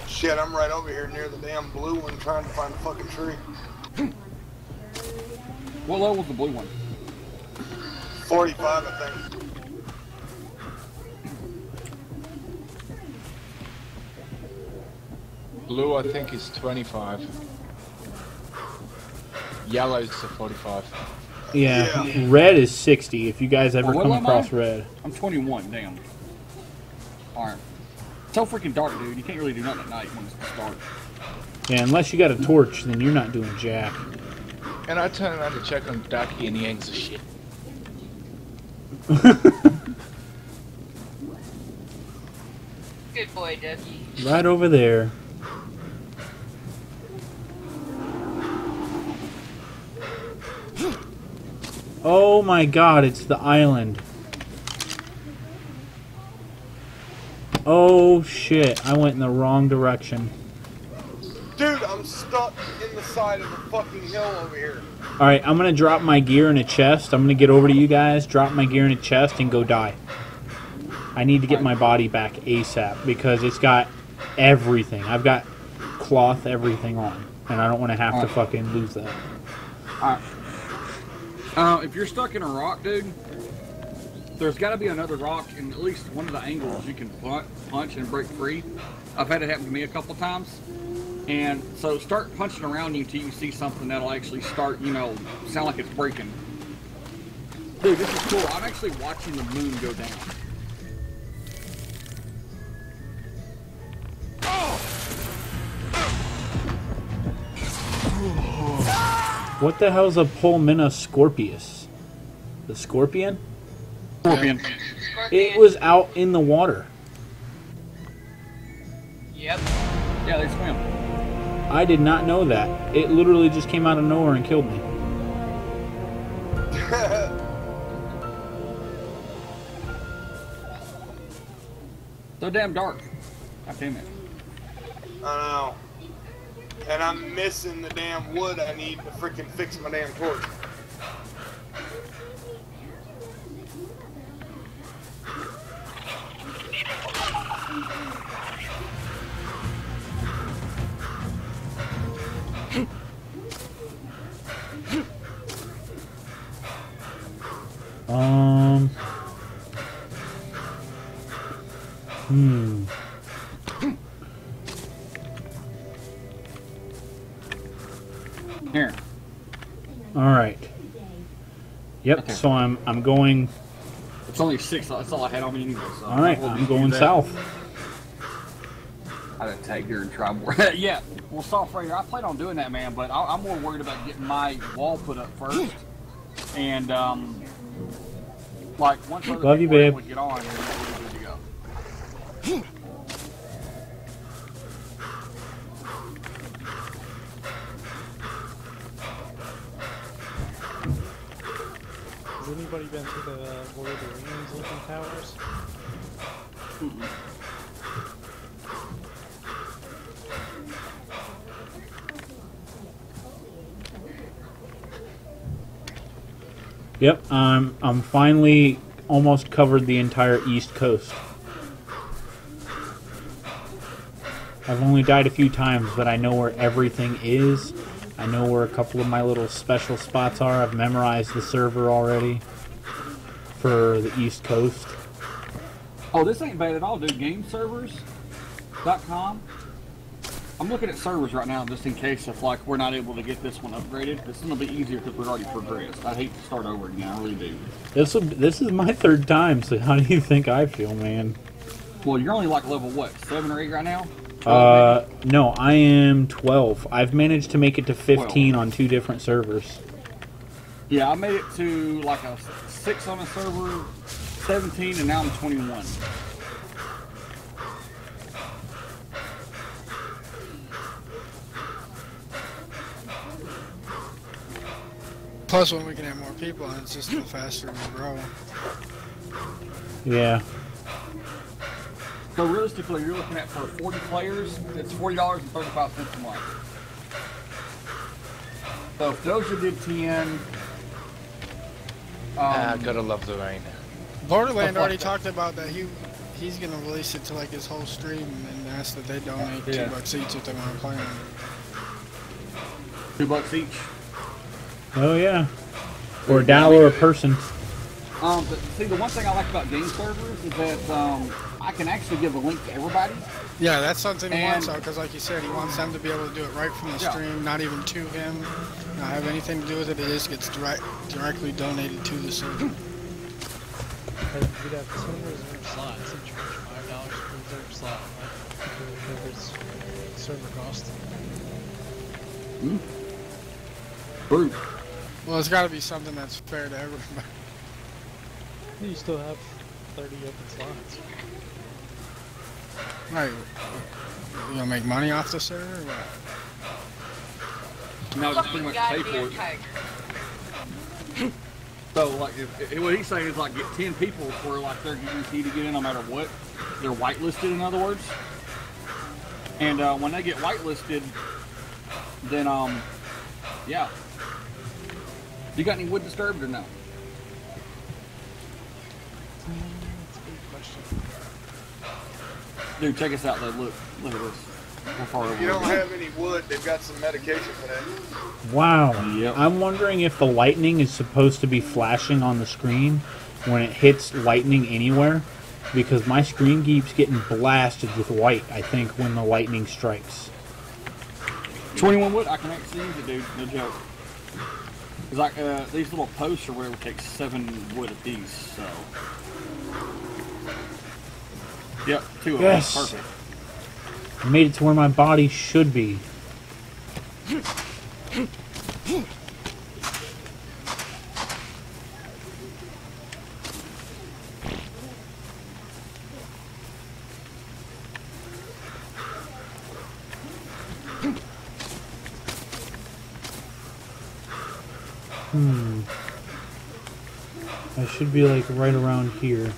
Shit, I'm right over here near the damn blue one trying to find a fucking tree. What level was the blue one? 45, I think. Blue, I think, is 25. Yellow's a 45. Yeah, Yeah. red is 60. If you guys ever oh, Well, come am I? across red. I'm 21. Damn. All right. It's so freaking dark, dude. You can't really do nothing at night when it's dark. Yeah, unless you got a torch, then you're not doing jack. And I turn around to check on Ducky and he ain't a shit. [LAUGHS] Good boy, Ducky. Right over there. Oh my god, it's the island. Oh shit, I went in the wrong direction. Dude, I'm stuck in the side of the fucking hill over here. Alright, I'm gonna drop my gear in a chest. I'm gonna get over to you guys, drop my gear in a chest, and go die. I need to get my body back ASAP because it's got everything. I've got cloth, everything on. And I don't want to have to Alright. fucking lose that. All right. Uh, if you're stuck in a rock, dude, there's got to be another rock in at least one of the angles you can punch, and break free. I've had it happen to me a couple times. And so start punching around you until you see something that'll actually start, you know, sound like it's breaking. Dude, this is cool. I'm actually watching the moon go down. What the hell's a Pulmonoscorpius? The scorpion? Scorpion. It was out in the water. Yep. Yeah, they swim. I did not know that. It literally just came out of nowhere and killed me. [LAUGHS] So damn dark. God damn it. I know. And I'm missing the damn wood I need to freaking fix my damn torch. Um. Hmm. Here. All right. Yep. Okay. So I'm I'm going. It's only six. That's all I had on me anyway. So All right. we'll I'm going south. I didn't take and try more. [LAUGHS] yeah, well, soft Raider, I plan on doing that, man. But I, I'm more worried about getting my wall put up first, and um, like once other Love you, babe. to get on, be good to go. Anybody been to the Lord of the Rings looking towers? Yep. I'm I'm finally almost covered the entire east coast. I've only died a few times, but I know where everything is. I know where a couple of my little special spots are. I've memorized the server already for the east coast. Oh, this ain't bad at all, dude. GameServers.com. I'm looking at servers right now, just in case if like we're not able to get this one upgraded. This is gonna be easier because we're already progressed. I hate to start over again. I really do. This will, this is my third time, so how do you think I feel, man? Well, you're only like level what, seven or eight right now? Uh, no, I am 12. I've managed to make it to 15 on two different servers. Yeah, I made it to like a six on a server, 17, and now I'm 21. Plus, when we can have more people, and it's just the faster we grow. Yeah. So realistically, you're looking at for 40 players, it's forty dollars and 35 cents a month. So if Doja did 10, um, Ah, gotta love the rain. Borderland already that. talked about that he he's gonna release it to like his whole stream and ask that they donate Yeah. two bucks each if they want to play on it. two bucks each. Oh yeah. Or a dollar a person. Um, but see, the one thing I like about game servers is that um, I can actually give a link to everybody. Yeah, that's something he wants out because, like you said, he wants them to be able to do it right from the Yeah. stream, not even to him, not have anything to do with it. It just gets direct, directly donated to the server. We'd have two reserved slots and charge five dollars per reserved slot. Like, covers server cost. True. Well, it's got to be something that's fair to everybody. You still have 30 open slots. Right. You gonna make money off the server? Or what? No, just pretty much pay for it. [LAUGHS] So, like, if, if, what he's saying is like get 10 people where like they're guaranteed to get in no matter what. They're whitelisted, in other words. And uh, when they get whitelisted, then um, yeah. You got any wood disturbed or no? Dude, check us out though. Look, look at this. How far If you don't have any wood, they've got some medication for that. Wow. Yep. I'm wondering if the lightning is supposed to be flashing on the screen when it hits lightning anywhere. Because my screen keeps getting blasted with white, I think, when the lightning strikes. 21 wood, I can actually use it, dude. No joke. Cause like uh, these little posts or whatever take seven wood a piece, so. Yep, two of Yes. them. Perfect. I made it to where my body should be. Hmm. I should be like right around here.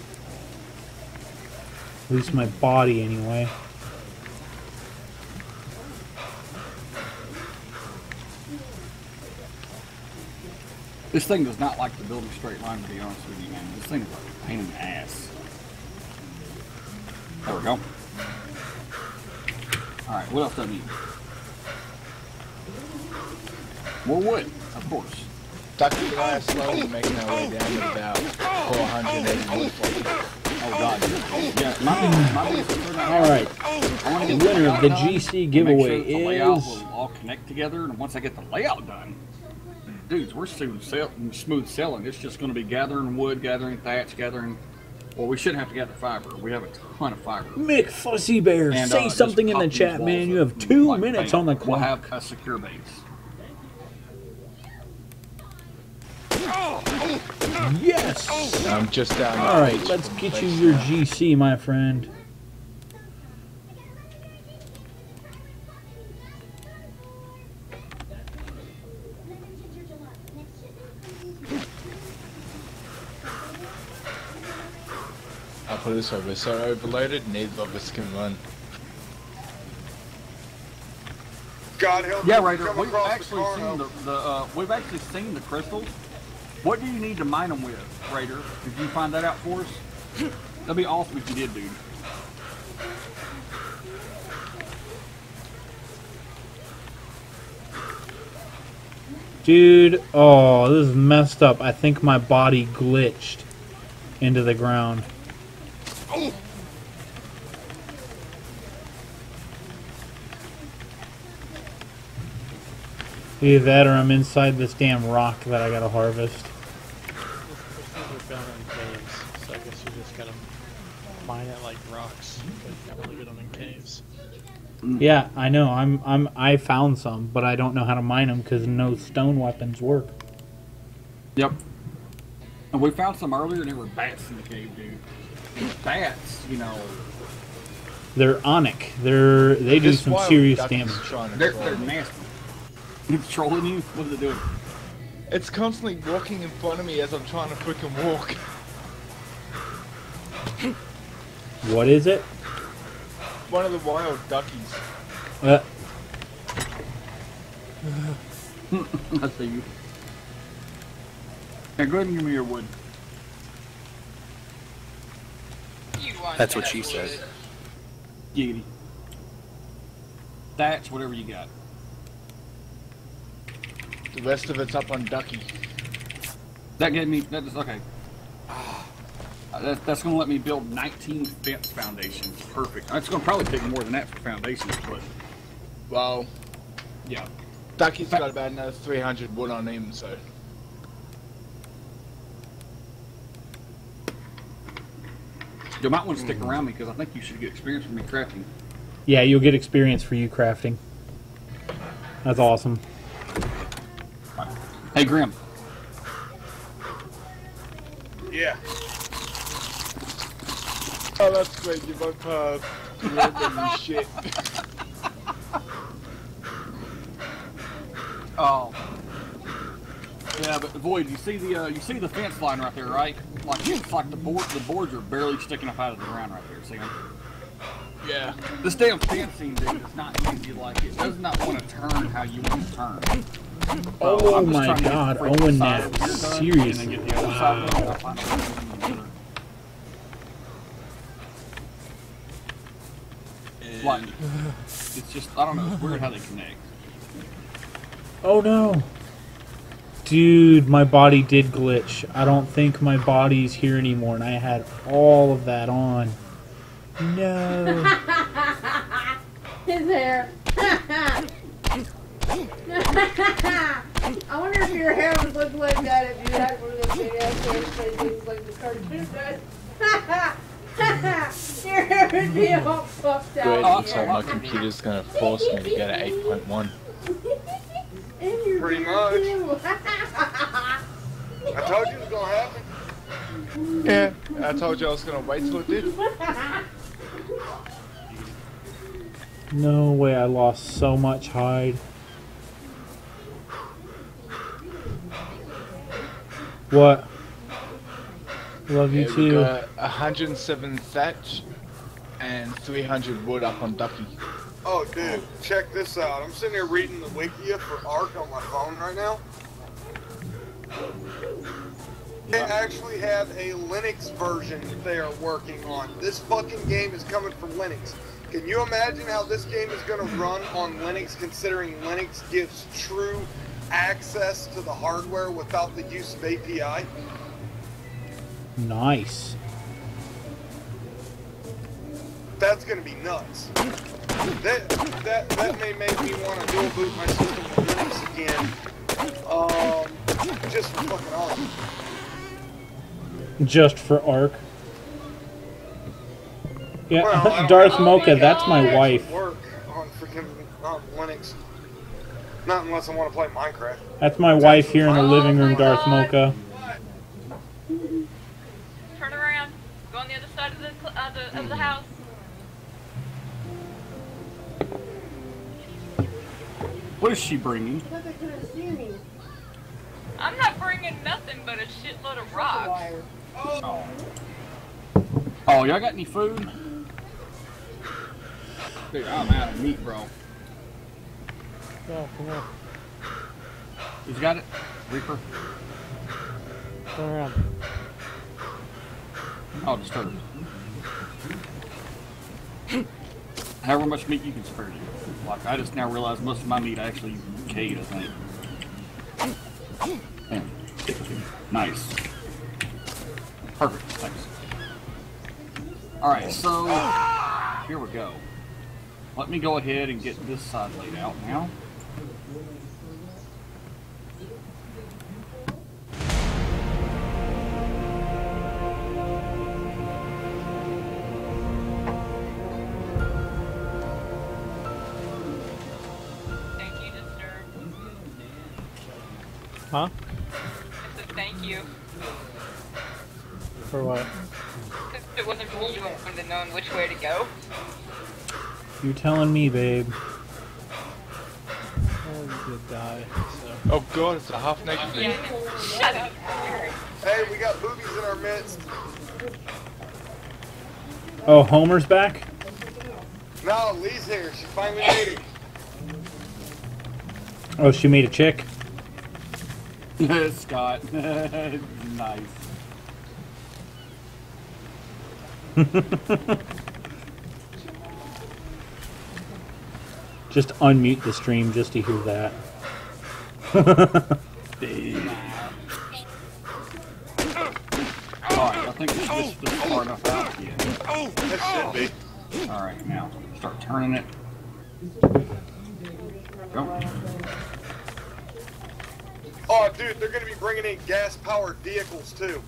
At least my body, anyway. This thing does not like to build a straight line, to be honest with you, man. This thing is like a pain in the ass. There we go. Alright, what else do I need? More wood, of course. Dr. and I slowly making our way down to about 480 wood floors. Oh god. Yeah, my, my biggest concern right now All right. I want to The winner of the GC giveaway sure the layout is- will all connect together. And once I get the layout done, dudes, we're smooth, sail, smooth sailing. It's just going to be gathering wood, gathering thatch, gathering. Well, we shouldn't have to gather fiber. We have a ton of fiber. Mick Fussy Bear, And, say uh, something in the chat, man. You have two minutes bam. on the clock. We'll have a secure base. Yes. I'm just down. All right, let's get you your GC, my friend. I'll put it this way, we're so overloaded, neither of us can run. God help Yeah, you Raider. come We've across the actually seen the, the uh, we've actually seen the crystals. What do you need to mine them with, Raider? Did you find that out for us? That'd be awesome if you did, dude. Dude, oh, this is messed up. I think my body glitched into the ground. Either that or I'm inside this damn rock that I gotta harvest. Those things are found in caves, so I guess you just gotta mine it like rocks, but you can't really get them in caves. Yeah, I know. I'm I'm I found some, but I don't know how to mine them because no stone weapons work. Yep. And we found some earlier, and there were bats in the cave, dude. And bats, you know, They're onic. They're they do some serious damage. trying to they're, troll they're nasty. [LAUGHS] It's trolling you. What is it doing? It's constantly walking in front of me as I'm trying to freaking walk. What is it? One of the wild duckies. Uh, [LAUGHS] I see you. Now go ahead and give me your wood. You That's what she wood. said. Giggity. That's whatever you got. The rest of it's up on Ducky. That gave me. That is okay. Uh, that, that's going to let me build 19 fence foundations. Perfect. It's going to probably take more than that for foundations, but Well, yeah. Ducky's got about another 300 wood on him, so. You might want to stick around me because I think you should get experience from me crafting. yeah, you'll get experience for you crafting. That's awesome. Hey, Grim. Yeah. Oh, that's great. You both uh, remember shit. [LAUGHS] Oh. Yeah, but Void, you see the uh, you see the fence line right there, right? Like it's like the board the boards are barely sticking up out of the ground right there. See 'em? Yeah. This damn fencing, dude, is not easy. Like it does not want to turn how you want to turn. Oh I'm just my trying to get God, the freaking Owen side Nat, over seriously. And then get the other side done. I'll find a way to do the other. Like, it's just I don't know. It's weird how they connect. Oh no. Dude, my body did glitch. I don't think my body's here anymore, and I had all of that on. No. [LAUGHS] His hair. [LAUGHS] I wonder if your hair would look like that if you had one of those big ass hair like the cartoon does. [LAUGHS] your hair would be all puffed out. Oh, Looks like my computer's gonna force me to get an 8.1. Pretty much. I told you it was gonna happen. Yeah. I told you I was gonna wait till it did. No way, I lost so much hide. What? Love you Yeah, we too. got 107 thatch and 300 wood up on Ducky. Oh, dude, check this out. I'm sitting here reading the Wikia for Ark on my phone right now. They actually have a Linux version that they are working on. This fucking game is coming from Linux. Can you imagine how this game is going to run on Linux considering Linux gives true access to the hardware without the use of API? Nice. That's going to be nuts. That, that, that may make me want to dual boot my system with Linux again. Um, just for fucking awesome. Just for Ark. Yeah, Well, [LAUGHS] Darth Mocha, think that's my actually wife. Work on freaking on Linux. Not unless I want to play Minecraft. That's my wife here in the living room, Darth Mocha. Turn around. Go on the other side of the cl- uh, the, of the mm-hmm. house. What is she bringing? I thought they couldn't see me. I'm not bringing nothing but a shitload of rocks. Wire. Oh, y'all got any food? Dude, I'm out of meat, bro. Go, come on. He's got it? Reaper? Turn around. Oh, disturbed. However much meat you can spare. dude. Like, I just now realize most of my meat actually caved, I think. Nice. Perfect, thanks. Alright, so here we go. Let me go ahead and get this side laid out now. Huh? I said thank you. For what? If it wasn't for you, I wouldn't have known which way to go. You're telling me, babe? Oh, you did die. So. Oh god, it's a half naked thing. Yeah, shut up. Hey, we got boobies in our midst. Oh, Homer's back? No, No, Lee's here. She finally made it. Oh, she made a chick. [LAUGHS] Scott. [LAUGHS] nice. [LAUGHS] Just unmute the stream just to hear that. Alright, I think this, this, is far enough out again. That should be. Alright, now start turning it. Go. Oh, dude, they're gonna be bringing in gas-powered vehicles too.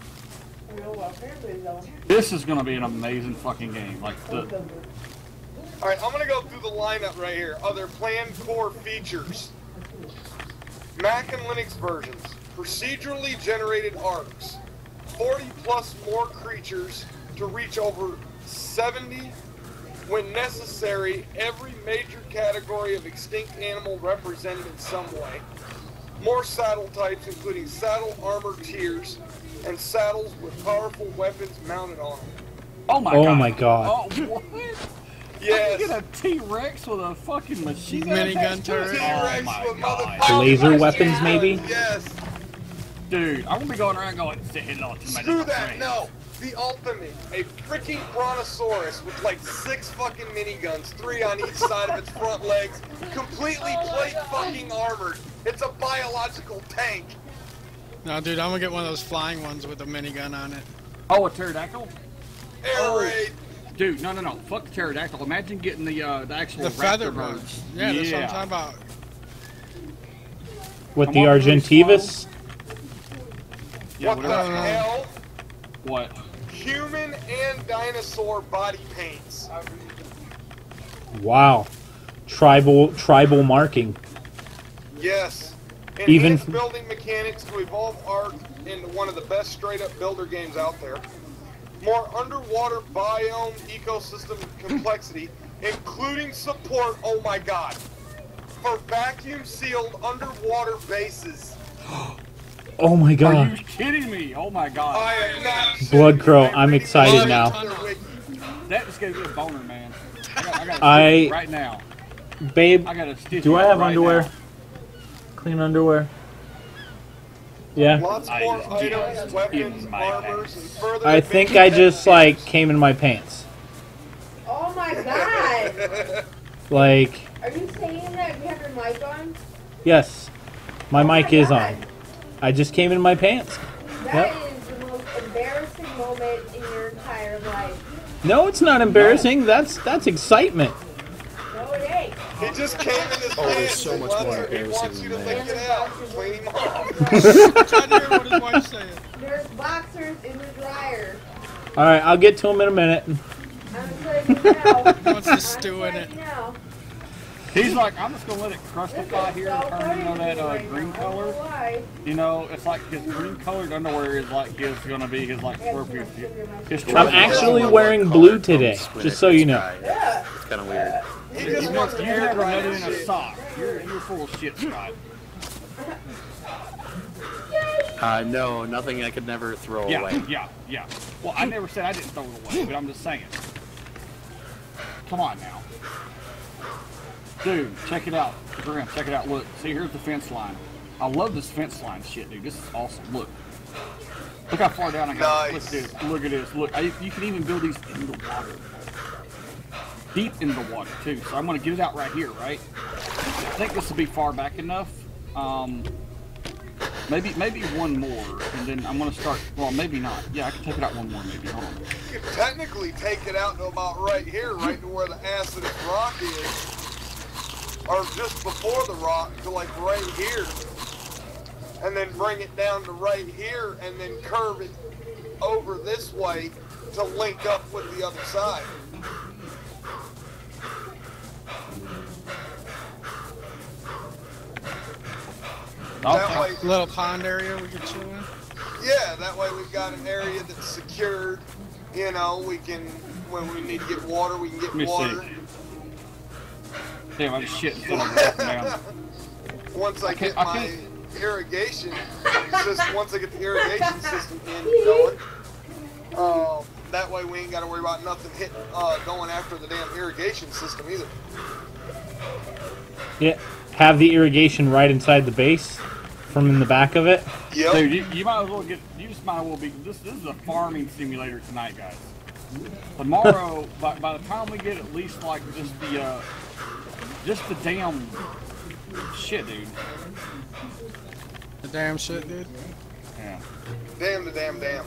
This is gonna be an amazing fucking game. Like the All right, I'm gonna go through the lineup right here. Other planned core features: Mac and Linux versions, procedurally generated ARKs, 40 plus more creatures to reach over 70 when necessary. Every major category of extinct animal represented in some way. More saddle types, including saddle armor tiers and saddles with powerful weapons mounted on them. Oh my Oh god. my God. Oh [LAUGHS] what? Yes. I get a T-Rex with a fucking machine gun Minigun attached to it? turret. Oh my god. Laser weapons, maybe? Yes. Dude, I'm gonna be going around going, say hello to my Screw little that, no. The ultimate. A freaking brontosaurus with like six fucking miniguns, three on each side of its front legs, completely plate fucking armored. It's a biological tank. No, dude, I'm gonna get one of those flying ones with a minigun on it. Oh, a pterodactyl? Air Oh. raid. Dude, no, no, no. Fuck the pterodactyl. Imagine getting the uh, the actual The feather birds. birds. Yeah, that's what I'm talking about. With Come the on, Argentavis? Yeah, what the hell? What? Human and dinosaur body paints. Wow. Tribal tribal marking. Yes. Even- building mechanics to evolve ARK into one of the best straight up builder games out there. More underwater biome ecosystem complexity, [LAUGHS] including support, oh my god, for vacuum sealed underwater bases. [GASPS] [GASPS] Oh my god. Are you god. kidding me? Oh my god. I am not Blood Crow, I'm reading excited the now. Thunder Wiki. That just gave me a boner, man. I, got, I gotta I- it right now. Babe, I gotta stitch do I have right underwear? now. Clean underwear? Yeah. Lots I more items, weapons, in my armors, and further I think I just like came in my pants. Oh my god! [LAUGHS] Like, Are you saying that you have your mic on? yes. My Oh my mic is God. on. I just came in my pants. That Yep. is the most embarrassing moment in your entire life. No, it's not embarrassing. That's that's excitement. No, it ain't. He just came in his Oh, there's so much wants more he embarrassing wants you to than that. it out. Clean him off. I'm trying to hear what his wife's saying. There's boxers [LAUGHS] in the dryer. All right, I'll get to him in a minute. I'm letting you know. He wants to stew in it. letting you know. He's like, I'm just gonna let it crustify here and turn, funny you know, that uh, green now. I don't color. You know, it's like his green colored underwear is like his gonna be his like where his, his I'm actually wearing blue today, just so you know. Yeah. It's kind of weird. You just wants never, to you air never dry nutted his in a sock. You're, you're full of shit, Scott. Uh, no, nothing I could never throw Yeah, away. yeah, yeah. Well, I never said I didn't throw it away, but I'm just saying. Come on now. Dude, check it out. Graham, check it out. Look, see, here's the fence line. I love this fence line shit, dude. This is awesome. Look. Look how far down I got. Nice. Look at this. Look at this. Look, I, you can even build these in the water. Deep in the water, too. So I'm going to get it out right here, right? I think this will be far back enough. Um, maybe maybe one more, and then I'm going to start... Well, maybe not. Yeah, I can take it out one more, maybe. Hold on. You could technically take it out to about right here, right to where the acidic rock is. Or just before the rock to like right here. And then bring it down to right here and then curve it over this way to link up with the other side. That way, Little pond area we can chill in. yeah, that way we've got an area that's secured. You know, we can, when we need to get water, we can get Let me water. see. Damn, [LAUGHS] I just shit instead of walking down. Once I, can't- get my can't- irrigation system, [LAUGHS] once I get the irrigation [LAUGHS] system in and going, um, that way we ain't got to worry about nothing hitting, uh, going after the damn irrigation system either. Yeah, have the irrigation right inside the base from in the back of it. Yep. Dude, you, you might as well get. You just might as well be. This this is a farming simulator tonight, guys. Tomorrow, by, by the time we get at least like just the uh, just the damn shit, dude. The damn shit, dude. Yeah. Damn the damn damn.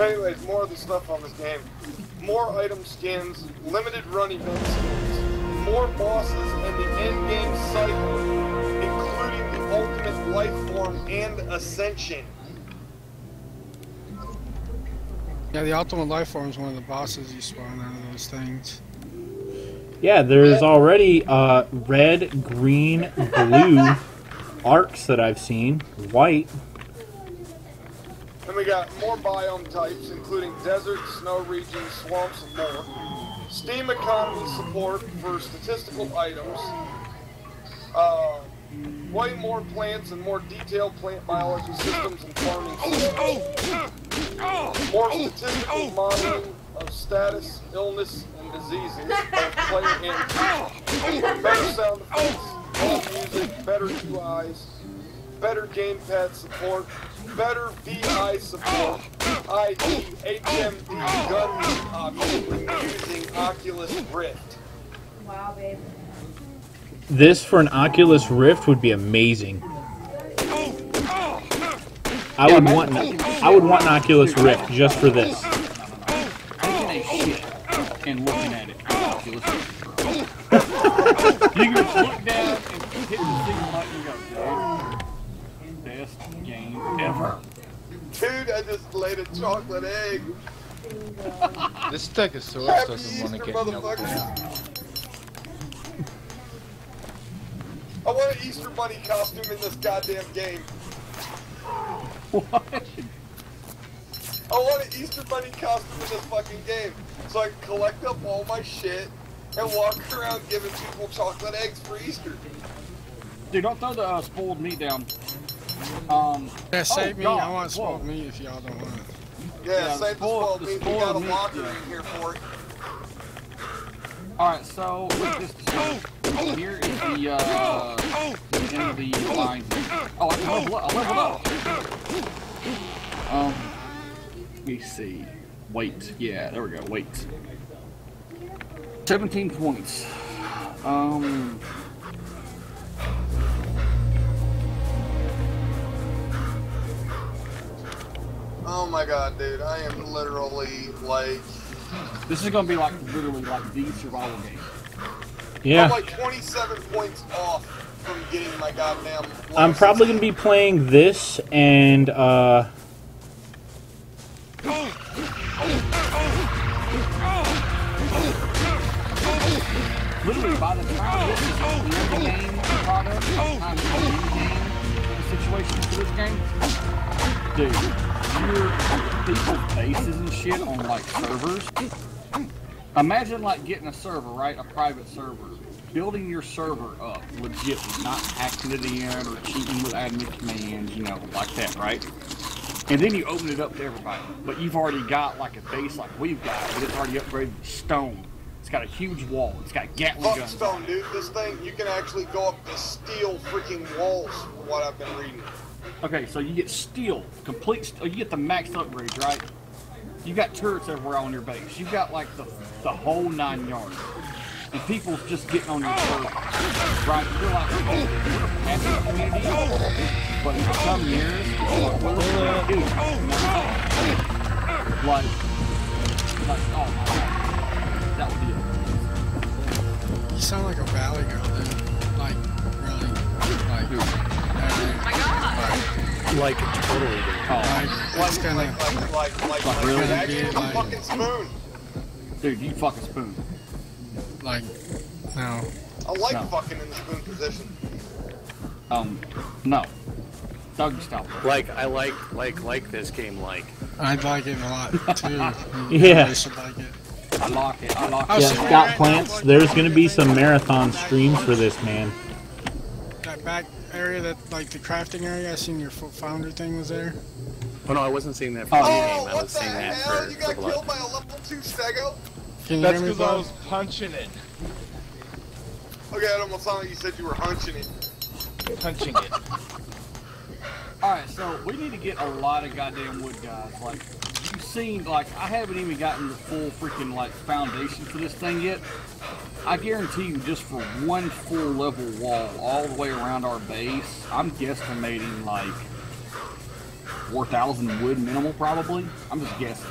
Anyways, more of the stuff on this game. More item skins, limited run event skins, more bosses, and the end game cycle, including the ultimate life form and ascension. Yeah, the ultimate life form is one of the bosses you spawn out of those things. Yeah, there's already uh, red, green, blue [LAUGHS] arcs that I've seen. White. And we got more biome types, including desert, snow regions, swamps, and more. Steam economy support for statistical items. Uh, way more plants and more detailed plant biology systems and farming systems. More statistical modeling of status, illness, and diseases, both player and. Better sound effects, better music, better UIs, better gamepad support, better VI support, i.e. HMD gun when using Oculus Rift. Wow, babe. This for an Oculus Rift would be amazing. I would want an, I would want an Oculus Rift just for this. Taking a shit and looking at it. Oculus. you can just look down and hit the single button and go, dude. Best game ever. Dude, I just laid a chocolate egg. This Stegosaurus Happy doesn't want to get no I want an Easter Bunny costume in this goddamn game. What? I want an Easter Bunny costume in this fucking game. So I can collect up all my shit and walk around giving people chocolate eggs for Easter. Dude, don't throw the uh, spoiled meat down. Um, Yeah, save oh, me. God, I want spoiled whoa. meat if y'all don't want it. Yeah, Yeah, save the spoiled- spoiled the meat. We got a meat, locker yeah. in here for it. Alright, so this here is the uh the end of the line. Oh I can level up I leveled up. Um let me see. Wait, yeah, there we go, wait. Seventeen points. Um Oh my god, dude. I am literally like. This is gonna be like literally like the survival game. Yeah. I'm like 27 points off from getting my goddamn. I'm probably gonna be playing this and uh, Literally by the time this is the end game product, the time the end game situation for this game, dude, your people's bases and shit on like servers. Imagine like getting a server, right? A private server. Building your server up legit, not hacking it in or cheating with admin commands, you know, like that, right? And then you open it up to everybody. But you've already got like a base like we've got, but it's already upgraded to stone. It's got a huge wall. It's got Gatling Fuck guns. stone, dude. This thing, you can actually go up the steel freaking walls, from what I've been reading. Okay, so you get steel, complete. St- you get the max upgrades, right? You got turrets everywhere on your base. You got like the the whole nine yards, and people's just getting on your server, right? You're like, oh, we're a happy community, but in some years, what we're looking at do, you know what I'm saying? like, like, oh my god, that would be it. You sound like a valley girl, dude. Like, really. Like, Oh my god. Like totally. dude. Oh, like, it's kind Like, of. like, like, like, Like, really? like, actually, Yeah, a like- fucking spoon. dude, you fucking spoon. Like, no. I like No. fucking in the spoon position. Um, no, doggy style. Like I like like like this game. Like I'd like it a lot, [LAUGHS] too. Yeah. I should like it. I lock it. I lock Oh, it. yeah, Scott Plants. There's gonna be some marathon streams for this, man. That back area, that like the crafting area, I seen your founder thing was there. Oh no, I wasn't seeing that for oh, the Oh, game. I what was the saying that hell? for You got the killed by a level 2 Stego? Can you That's because I was punching it. Okay, it almost sounded like you said you were hunching it. Punching it. [LAUGHS] Alright, so we need to get a lot of goddamn wood, guys. Like, you've seen, like, I haven't even gotten the full freaking, like, foundation for this thing yet. I guarantee you, just for one full level wall all the way around our base, I'm guesstimating, like, 4,000 wood minimal, probably. I'm just guessing.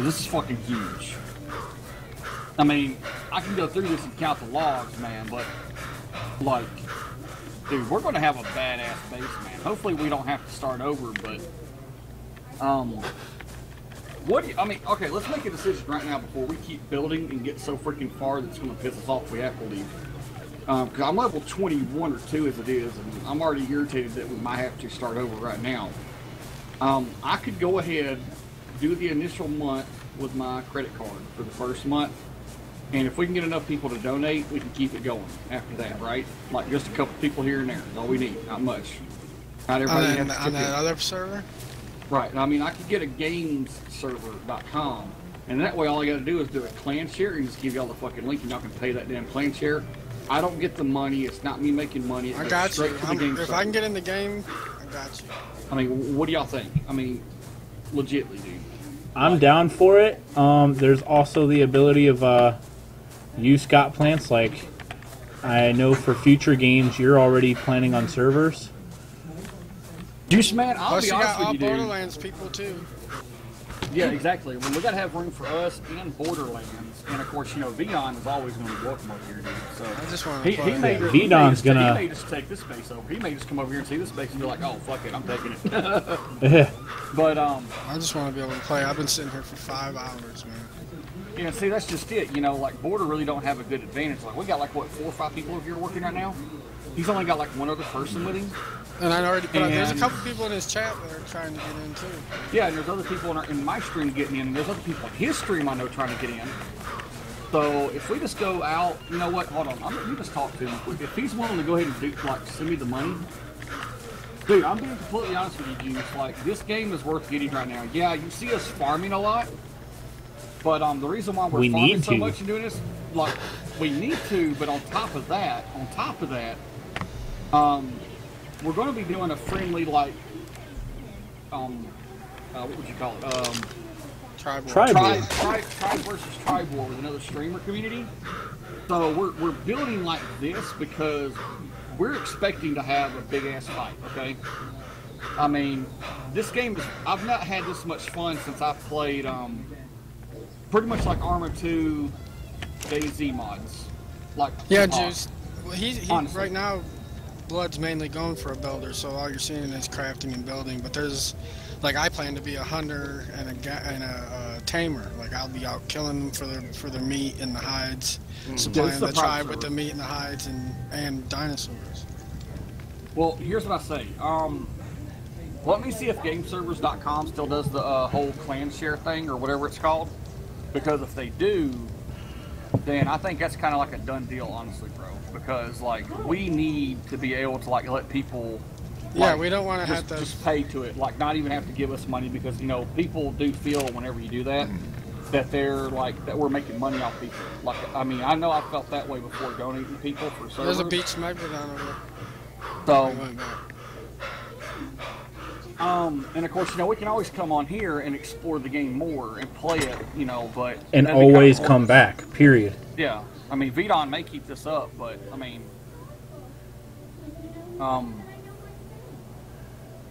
this is fucking huge. I mean, I can go through this and count the logs, man, but, like, dude, we're gonna have a badass base, man. Hopefully, we don't have to start over, but um, what do you, I mean? Okay, let's make a decision right now before we keep building and get so freaking far that it's gonna piss us off we have to leave. Um, because I'm level 21 or two as it is, and I'm already irritated that we might have to start over right now. Um, I could go ahead, do the initial month with my credit card for the first month, and if we can get enough people to donate, we can keep it going after that, right? Like just a couple people here and there is all we need, not much. Not everybody to on chip that other server? Right. I mean, I could get a gameserver.com, and that way all I got to do is do a clan share and just give y'all the fucking link, and y'all can pay that damn clan share. I don't get the money. It's not me making money. It I got you. the game if server. I can get in the game, I got you. I mean, what do y'all think? I mean, legitly, dude. I'm down for it. Um, there's also the ability of uh, you Scott plants. Like I know for future games, you're already planning on servers. Juice man, I'll Plus, be you honest with all you, dude. Borderlands people too. Yeah, exactly. Well, we got to have room for us and Borderlands, and of course, you know, Vion is always going to be welcome over here, dude. So I just want he, to he play. may, Yeah, he may Vidon's gonna- He may just take this space over. He may just come over here and see this space and be like, "Oh, fuck it, I'm taking it." [LAUGHS] [LAUGHS] but um, I just want to be able to play. I've been sitting here for five hours, man. yeah, see, that's just it. You know, like Border really don't have a good advantage. Like we got like what four or five people over here working right now. He's only got like one other person with him. And I already, but there's a couple people in his chat that are trying to get in too. Yeah, and there's other people in, our, in my stream getting in, and there's other people in his stream I know trying to get in. So if we just go out, you know what? Hold on, I'm, you just talk to him. quick. If he's willing to go ahead and do, like send me the money, dude, I'm being completely honest with you, Juice. Like this game is worth getting right now. Yeah, you see us farming a lot, but um, the reason why we're We farming so much and doing this, like we need to, but on top of that, on top of that, um, we're going to be doing a friendly like, um, uh, what would you call it? Um, Tribal. Tribe tribe, war. tribe, tribe versus tribe war with another streamer community. So we're, we're building like this because we're expecting to have a big ass fight. Okay. I mean, this game is. I've not had this much fun since I played um, pretty much like Arma 2 DayZ mods. Like Yeah, uh, Juice. Well, he, he honestly. right now, Blood's mainly going for a builder, so all you're seeing is crafting and building. But there's, like, I plan to be a hunter and a and a, uh tamer. Like, I'll be out killing them for their for their meat and the hides, This supplying is the tribe with the meat and the hides and and dinosaurs. Well, here's what I say. Um, let me see if GameServers.com still does the uh, whole clan share thing or whatever it's called. Because if they do, then I think that's kind of like a done deal, honestly, bro. Because like we need to be able to like let people. Yeah, we don't want to have to. just pay to it, like not even have to give us money because you know people do feel whenever you do that that they're like that we're making money off people. Like I mean, I know I felt that way before donating people for servers. There's a beach megalodon over there. So We went back. Um, and of course, you know, we can always come on here and explore the game more and play it, you know, but and that'd kinda always come back. Period. Yeah, I mean, Vidon may keep this up, but I mean, um,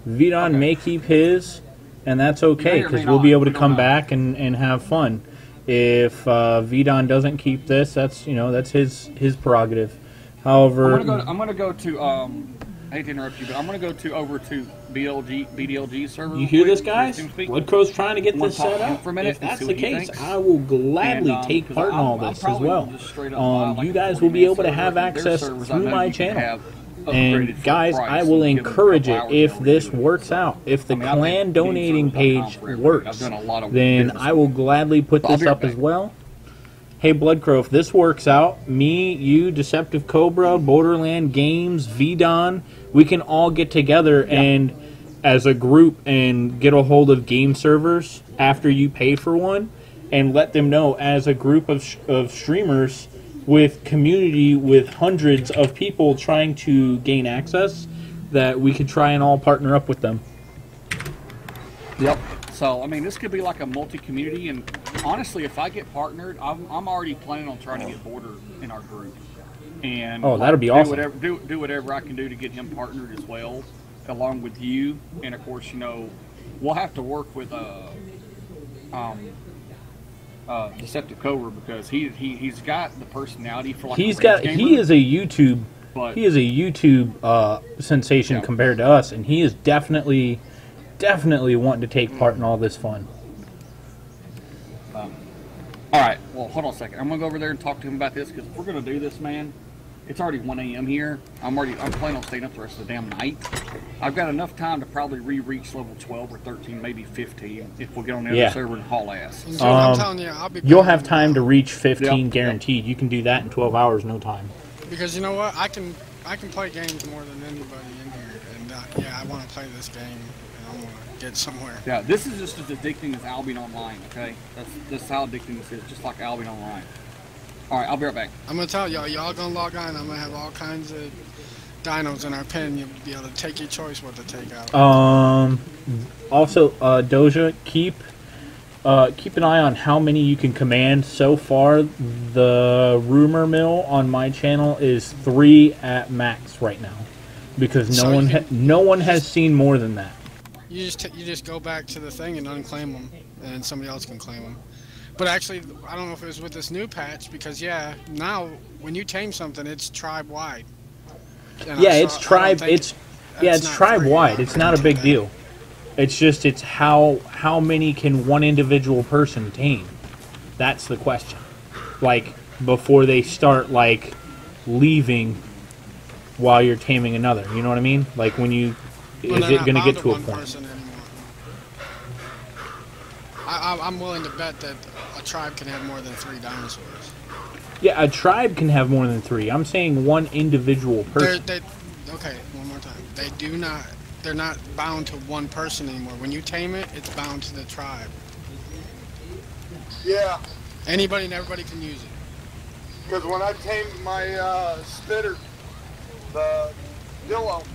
Vidon Okay. may keep his, and that's okay because we'll be able to come know. back and, and have fun. If uh, Vidon doesn't keep this, that's you know that's his his prerogative. I'm However, gonna go. To, I'm gonna go to. Um, I hate to interrupt you, but I'm gonna go to over to BLG BDLG server. you hear this, guys? Speak. Blood Crow's trying to get this set up. for a minute If that's the case? I will gladly And, um, take part in all this as well. gonna just straight up Um, like, you guys will be able to have access through my channel. And guys, I will and give them a encourage it if this works out. If the I mean, clan donating page works, I've done a lot of then I will gladly put this up as well. Hey, Bloodcrow, if this works out, me, you, Deceptive Cobra, Borderland Games, VDon, we can all get together and as a group and get a hold of game servers after you pay for one and let them know as a group of, sh- of streamers with community with hundreds of people trying to gain access that we could try and all partner up with them. Yep. So, I mean, this could be like a multi-community, and honestly, if I get partnered, I'm, I'm already planning on trying to get Border in our group. And Oh, that'd be do awesome. Whatever, do, do whatever I can do to get him partnered as well, along with you. And of course, you know, we'll have to work with uh, um, uh, Deceptive Cobra because he, he he's got the personality for like. He's got gamer, he is a YouTube But- he is a YouTube uh, sensation Yeah. compared to us, and he is definitely definitely wanting to take part in all this fun. All right. Well, hold on a second. I'm gonna go over there and talk to him about this because we're gonna do this, man. It's already 1 a.m. here. I'm already. I'm planning on staying up the rest of the damn night. I've got enough time to probably re-reach level 12 or 13, maybe 15, if we get on the other server and haul ass. Dude, I'm Um, telling you, I'll be. You'll have time to reach 15 Yep. guaranteed. You can do that in 12 hours, no time. because you know what? I can I can play games more than anybody in here, and uh, yeah, I want to play this game, and I want to get somewhere. Yeah, this is just as addicting as Albion Online. Okay, that's that's how addicting this is, just like Albion Online. All right, I'll be right back. I'm gonna tell y'all, y'all gonna log on. I'm gonna have all kinds of dinos in our pen. You'll be able to take your choice what to take out. Um, also, uh, Doja, keep uh, keep an eye on how many you can command. So far, the rumor mill on my channel is three at max right now, because no So one ha- no one has seen more than that. You just t- you just go back to the thing and unclaim them, and somebody else can claim them. But actually, I don't know if it was with this new patch because yeah, now when you tame something, it's tribe wide. And yeah, saw- it's tribe. It's yeah, it's tribe wide. It's not a big deal. It's just it's how how many can one individual person tame? That's the question. Like before they start like leaving while you're taming another. You know what I mean? Like when you Well, is it going to get to a point? I, I, I'm willing to bet that a tribe can have more than three dinosaurs. Yeah, a tribe can have more than 3. I'm saying one individual person. they, okay, one more time. They do not. They're not bound to one person anymore. When you tame it, it's bound to the tribe. Yeah, Anybody and everybody can use it. because when I tamed my uh, spitter, the Dillo,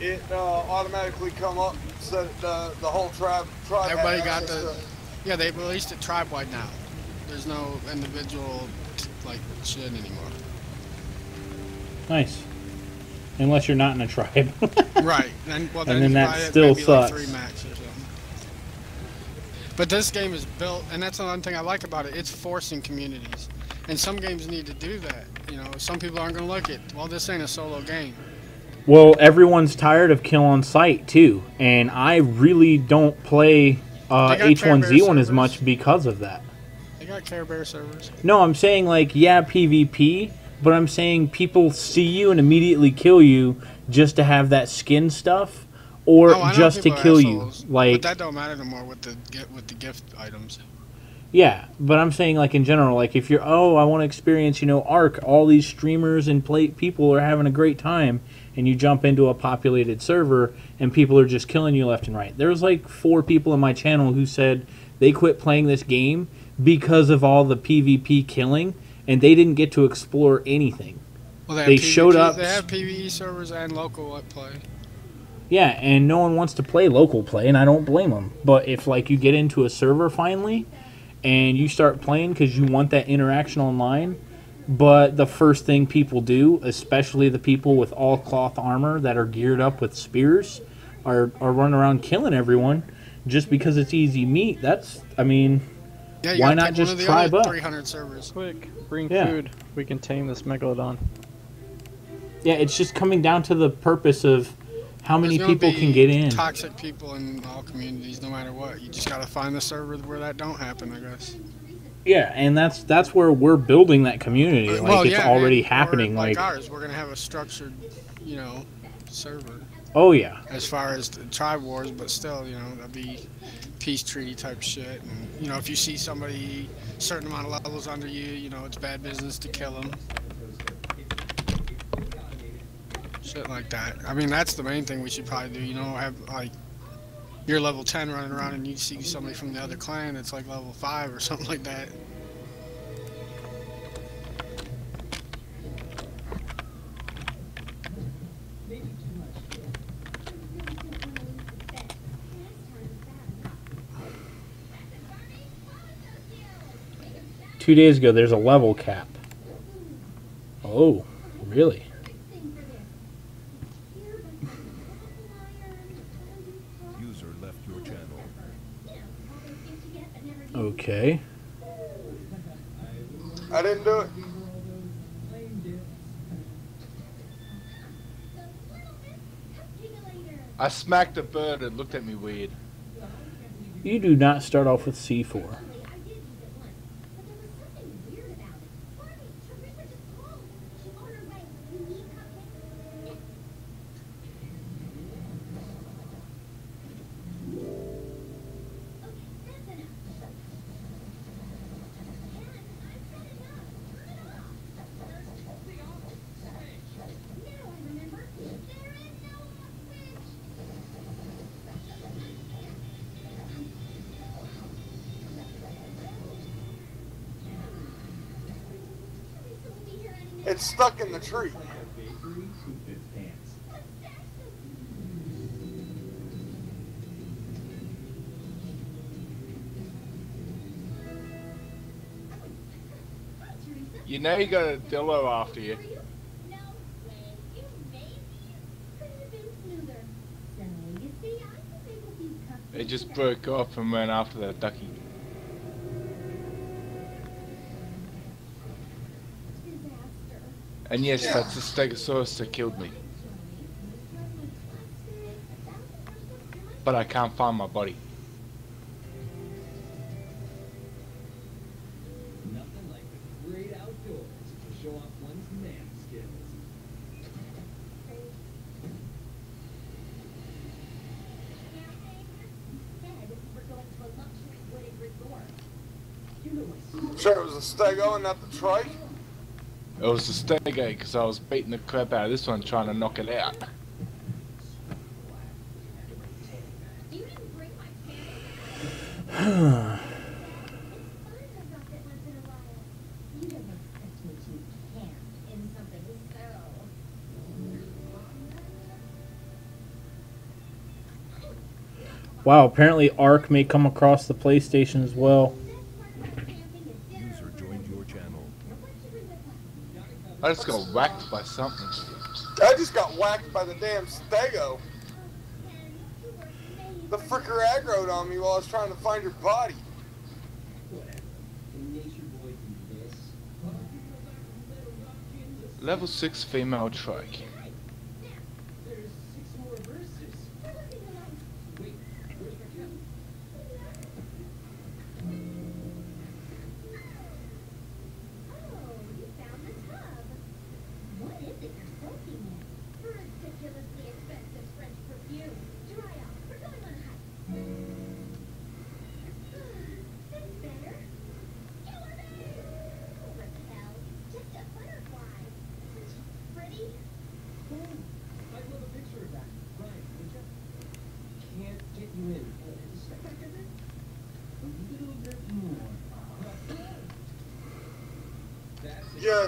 it uh, automatically come up and said the the whole tribe tribe. had Everybody got the. to. Yeah, they released it tribe wide now. There's no individual like shit anymore. Nice. Unless you're not in a tribe. [LAUGHS] right. And, well, And then, then that still maybe like sucks. three max or something. But this game is built, and that's another thing I like about it. It's forcing communities, and some games need to do that. You know, some people aren't going to look at. Well, this ain't a solo game. Well, everyone's tired of kill on sight too, and I really don't play uh, They got Care Bear H1Z1 as much because of that. They got Care Bear servers. No, I'm saying like yeah, PvP, but I'm saying people see you and immediately kill you just to have that skin stuff, or Oh, just to kill you. Like but that don't matter anymore with the with the gift items. Yeah, but I'm saying like in general, like if you're oh I want to experience you know ARK, all these streamers and play people are having a great time, and you jump into a populated server and people are just killing you left and right. There's like four people in my channel who said they quit playing this game because of all the PvP killing, and they didn't get to explore anything. Well, they, They have showed up- They have PVE servers and local play. Yeah, and no one wants to play local play, and I don't blame them. But if like you get into a server finally, and you start playing because you want that interaction online, but the first thing people do, especially the people with all cloth armor that are geared up with spears, are are running around killing everyone just because it's easy meat. That's, I mean, Yeah, Why not just one of tribe up? 300 servers. Quick, bring Yeah. food. We can tame this megalodon. yeah, it's just coming down to the purpose of how many people can get in. Toxic people in all communities, no matter what. You just gotta find the server where that don't happen, I guess. Yeah, and that's that's where we're building that community. Like well, it's yeah, already happening. Like, Like, ours, we're gonna have a structured, you know, server oh yeah. as far as the tribe wars, but still, you know, that'll be peace treaty type shit. And you know, if you see somebody certain amount of levels under you, you know, it's bad business to kill them. Shit like that. I mean, that's the main thing we should probably do. You know, have like you're level 10 running around and you see somebody from the other clan that's like level 5 or [LAUGHS] something like that. Two days ago, there's a level cap. Oh, really? User left your channel. Okay. I didn't do it. I smacked a bird and looked at me weird. You do not start off with C4. Stuck in the tree. You know you got a dillo after you. It just broke off and ran after that ducky. And yes, that's the Stegosaurus that killed me. But I can't find my body. Nothing like the great outdoors to show off one's man skills. Sure, it was a stego and not the trike. It was the Stego because I was beating the crap out of this one trying to knock it out. Wow, apparently Ark may come across the PlayStation as well. User joined your channel. I just got whacked by something. I just got whacked by the damn stego. The fricker aggroed on me while I was trying to find your body. Level 6 female trike.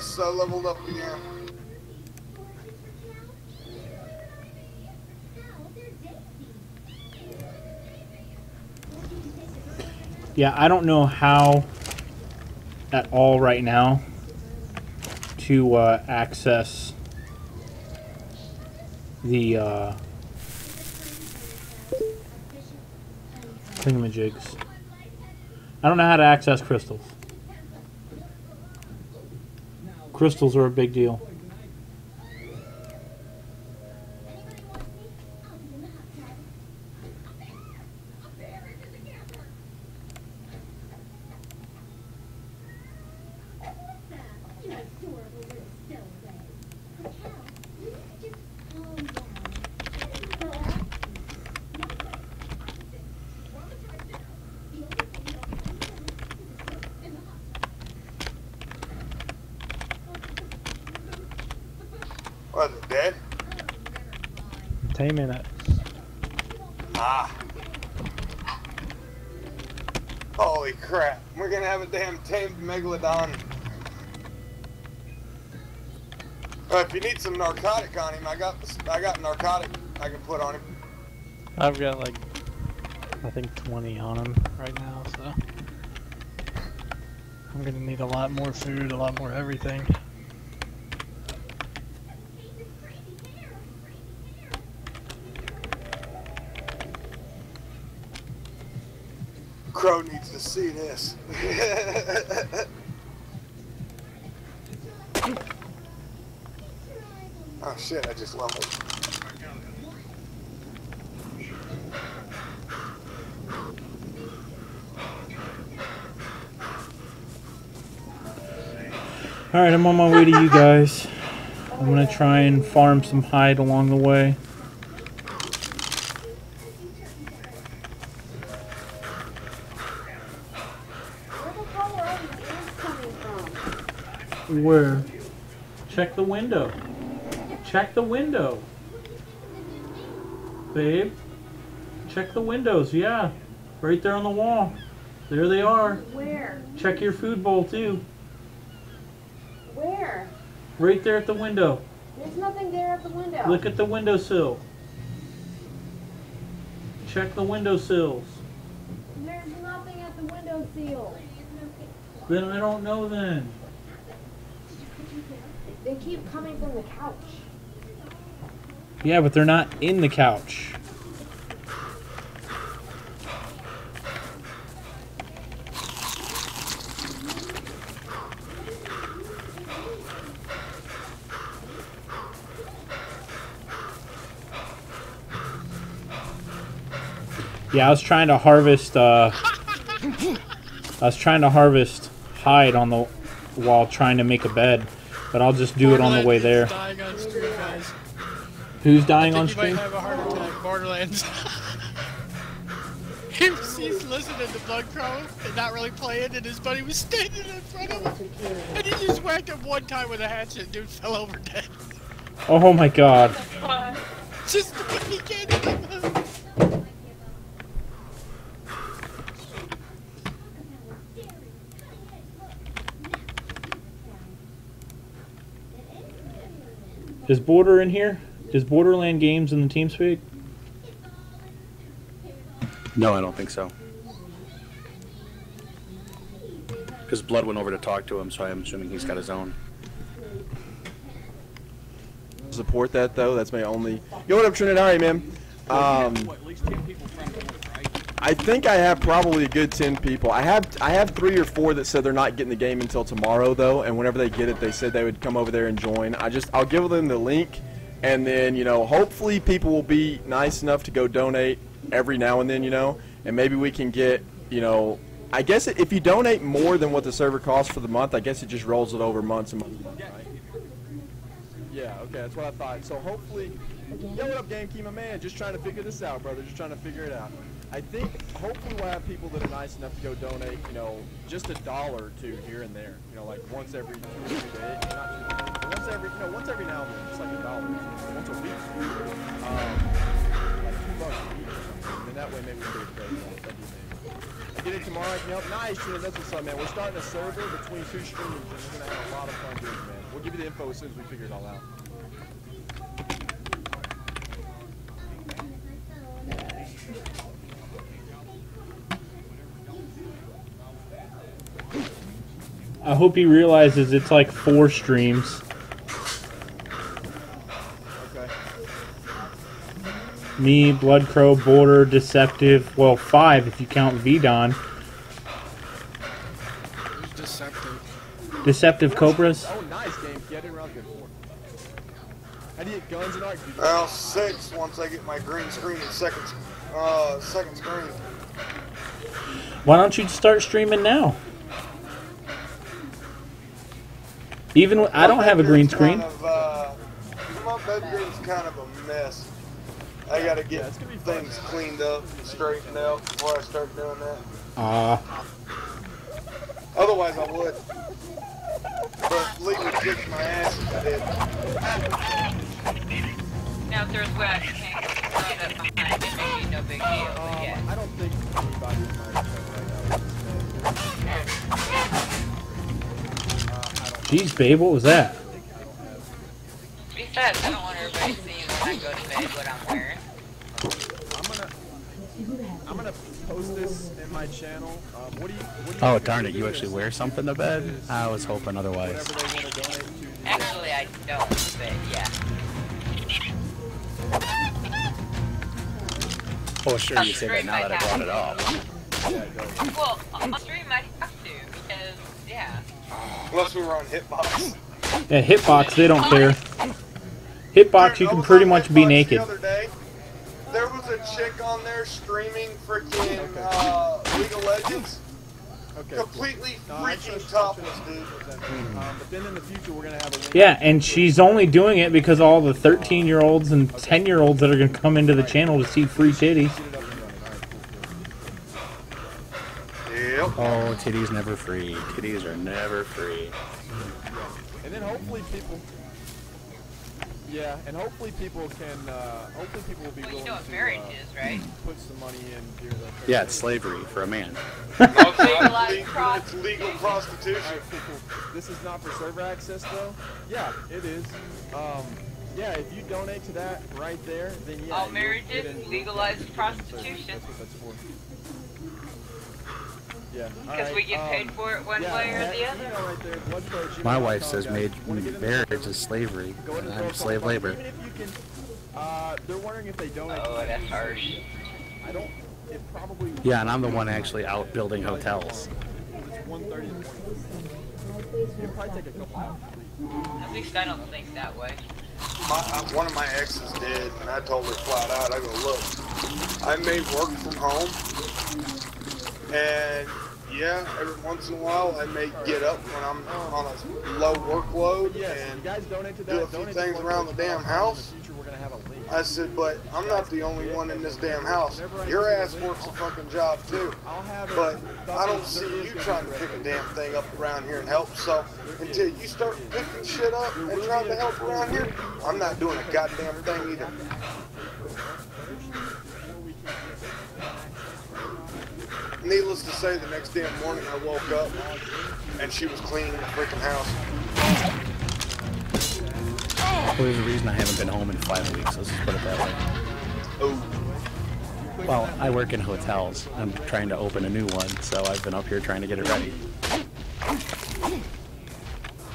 I leveled up again. Yeah, I don't know how at all right now to uh, access the uh, thingamajigs. I don't know how to access crystals. Crystals are a big deal. Megalodon. Uh, if you need some narcotic on him, I got I got narcotic I can put on him. I've got like, I think 20 on him right now, so. I'm gonna need a lot more food, a lot more everything. Crow needs to see this. [LAUGHS] shit, I. All right, I'm on my way to you guys. I'm gonna try and farm some hide along the way. Where the hell are all these ants coming from? Where? Check the window. Check the window. Babe. Check the windows, yeah. Right there on the wall. There they are. Where? Check your food bowl too. Where? Right there at the window. There's nothing there at the window. Look at the windowsill. Check the windowsills. There's nothing at the window seal. Then I don't know then. They keep coming from the couch. Yeah, but they're not in the couch. Yeah, I was trying to harvest. Uh, I was trying to harvest hide on the while trying to make a bed, but I'll just do it on the way there. Dying on stream, guys. Who's dying on stream? might have a heart attack. Borderlands. [LAUGHS] He's he's listening to Blood Crow and not really playing, and his buddy was standing in front of him, and he just whacked him one time with a hatchet. and Dude fell over dead. Oh my god. Just the way he can't even move. Is Border in here? Is Borderland Games in the TeamSpeak? No, I don't think so. Because Blood went over to talk to him, so I'm assuming he's got his own. Support that though. That's my only. Yo, what up, Trinidad, man? Um, What, at least 10 people from North, right? I think I have probably a good ten people. I have I have three or four that said they're not getting the game until tomorrow though, and whenever they get it, they said they would come over there and join. I just I'll give them the link, and then you know hopefully people will be nice enough to go donate every now and then, you know, and maybe we can get you know. I guess if you donate more than what the server costs for the month, I guess it just rolls it over months and months. Right? Yeah, okay, that's what I thought. So hopefully, yo, what up, GameKey, my man? Just trying to figure this out, brother. Just trying to figure it out. I think hopefully we'll have people that are nice enough to go donate, you know, just a dollar or two here and there. You know, like once every two or three days. Not two, once every, you know, once every now and then, just like a dollar. Once a week. Um, like two bucks a week or something. And that way maybe we can get it today. That'd be amazing. Get it tomorrow, I can help. Nice, Trin, that's what's up, man. We're starting a server between two streams, and we're gonna have a lot of fun doing it, man. We'll give you the info as soon as we figure it all out. I hope he realizes it's like four streams. Okay. Me, Blood Crow, Border, Deceptive. Well, five if you count VDon. Who's deceptive? Deceptive Cobras. Oh, nice game. Yeah, I didn't realize you four. How do you get guns and art? Well, six once I get my green screen and second, uh, second screen. Why don't you start streaming now? Even I don't have a green screen. Kind of, uh, my bedroom's kind of a mess. I gotta get things cleaned up and straightened out before I start doing that. Ah. Otherwise, I would. But Lee would kick my ass if I did. Now if there's wet, you can't it behind it, maybe no big deal. But yeah. I don't think anybody in right now is Jeez, babe, what was that? Besides, I don't want everybody seeing when I go to bed what I'm wearing. I'm gonna, I'm gonna post this in my channel. Um, what do you? What do you Oh darn it! You actually wear something to bed? I was hoping otherwise. Whatever they want to donate to. Actually, I don't, but yeah. Oh sure, you say that now that I brought it up. Well, on stream I have to because yeah. Unless we were on Hitbox. Yeah, Hitbox, they don't care. Hitbox, you can pretty much be naked. The other day, there was a chick on there streaming freaking uh, League of Legends. Okay. Completely No, freaking trust- topless, dude. Um, but then in the future, we're gonna have a link. Yeah, and she's only doing it because all the 13 year olds and 10 year olds that are going to come into the channel to see free titties. Oh, titties never free. Titties are never free. And then hopefully people. Yeah, and hopefully people can. Uh, hopefully people will be Well, you willing know what to marriage uh, is, right? put some money in here. That Yeah, it's slavery for a man. It's [LAUGHS] legal prostitution. Alright, cool, cool. This is not for server access though. Yeah, it is. Um, yeah, if you donate to that right there, then yeah. All marriages get legalized you'll get in prostitution. That's what that's for. Yeah. Because alright, we get paid um, for it one yeah, way or the other. right there, bloodflow@gmail.com, My wife says made Wanna get in marriage is slavery, and and I'm slave something. labor. Even if you can, uh, they're wondering if they donate. Oh, to that's that. harsh. I don't. It probably. Yeah, and I'm the one actually out building hotels. It's 1:30 in the morning. It'll probably take a couple. At least I don't think that way. My, uh, one of my exes did, and I told her flat out, I go, look, I may work from home, and yeah, every once in a while I may get up when I'm on a low workload Yes, and you guys donate to that. do a few things around the damn house. The future, we're gonna have a link. I said, but I'm not the only one in this damn house. Your ass works a fucking job too. I'll have it. But I don't see you trying to pick a damn thing up around here and help. So until you start picking shit up and trying to help around here, I'm not doing a goddamn thing either. Needless to say, the next damn morning I woke up and she was cleaning the freaking house. Well, there's a reason I haven't been home in five weeks. Let's just put it that way. Oh, Well, I work in hotels. I'm trying to open a new one, so I've been up here trying to get it ready.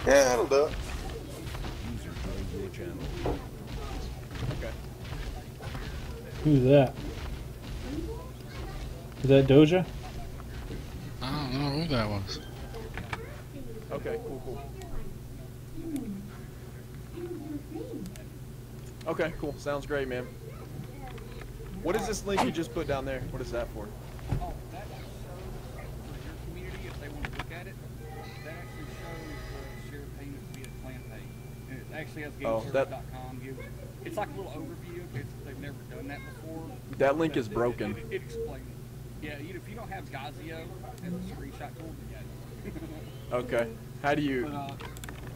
yeah, that'll do it. User joined your channel. Who's that? Is that Doja? I don't know who that was. Okay, cool, cool. Okay, cool. Sounds great, man. What is this link you just put down there? What is that for? Oh, that shows for your community if they want to look at it. That actually shows the shared payments via clan pay. And it actually has Oh, that- GameServers.com. gives- It's like a little overview if they've never done that before. That link is It- it- broken. It, it explains it. Yeah, you, if you don't have Gyazo as a screenshot tool, then yeah. [LAUGHS] Okay. How do But, you? uh,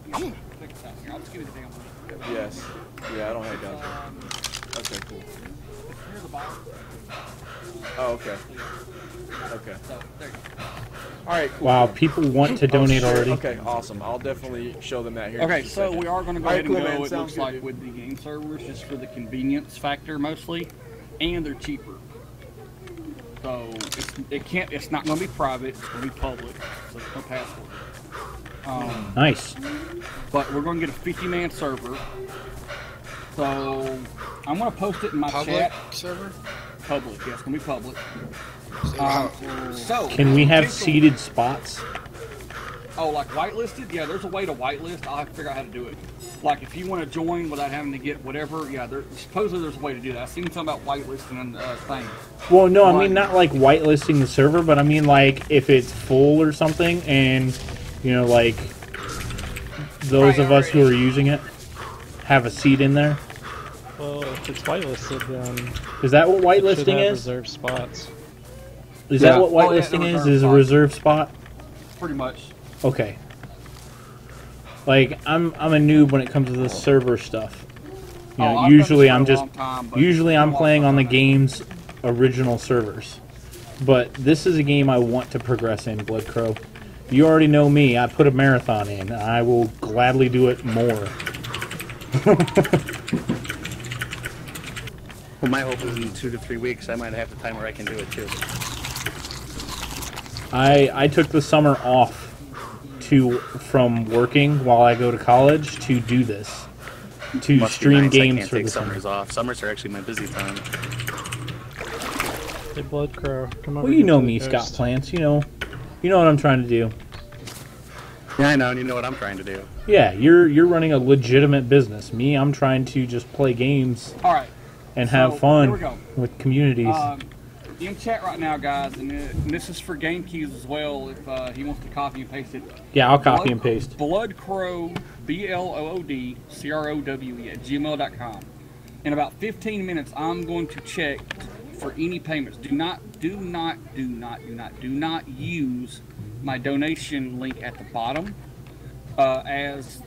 you know, check here. I'll just give you the damn link. Yes. Yeah, I don't have It's, guys. um, Okay, cool. it's near the bottom. Oh, okay. Okay. So, there you go. All right. Cool. Wow, people want to Oh, donate sure. already. Okay, awesome. I'll definitely show them that here. Okay, so second. we are going to go All right, ahead and cool, go. man. It Sounds looks good, like dude. with the game servers, just for the convenience factor mostly, and they're cheaper. So it's, it can't. It's not going to be private. It's going to be public. So there's no password. Um, Nice. but we're going to get a 50-man server. So I'm going to post it in my Public chat. server? Public. Yeah, it's going to be public. So Um, how- so Can we have seated spots? Oh, like whitelisted? Yeah, there's a way to whitelist. I'll have to figure out how to do it. Like if you want to join without having to get whatever, yeah, there supposedly there's a way to do that. I've seen something about whitelisting and uh, thing. Well, no, I mean not like whitelisting the server, but I mean like if it's full or something, and you know, like those of us who are using it have a seat in there. Well, if it's whitelisted, then Is that what whitelisting is? reserved spots. Is Yeah. that what Oh, yeah, whitelisting the is? reserved Is a spot. reserve spot? Pretty much. Okay. Like I'm I'm a noob when it comes to the server stuff. You Oh, know, I've usually I'm just time, usually I'm playing on the game's original servers. But this is a game I want to progress in, Blood Crow. You already know me. I put a marathon in. I will gladly do it more. [LAUGHS] Well, my hope is in two to three weeks I might have the time where I can do it too. I I took the summer off to from working while I go to college to do this. To Must stream nice. I games can't for take the summers summer. off. Summers are actually my busy time. Hey, Blood Crow, come over Well, you know to the me, Scott coast. Plants. You know, you know what I'm trying to do. Yeah, I know, and you know what I'm trying to do. Yeah, you're you're running a legitimate business. Me, I'm trying to just play games All right. and So, have fun here we go. with communities. Um, in chat right now, guys, and, uh, and this is for Game Keys as well. If uh, he wants to copy and paste it. Yeah, I'll copy Blood- and paste. Blood Crow, B L O O D C R O W E at gmail.com. In about 15 minutes, I'm going to check for any payments. Do not, do not, do not, do not, do not use my donation link at the bottom, uh, as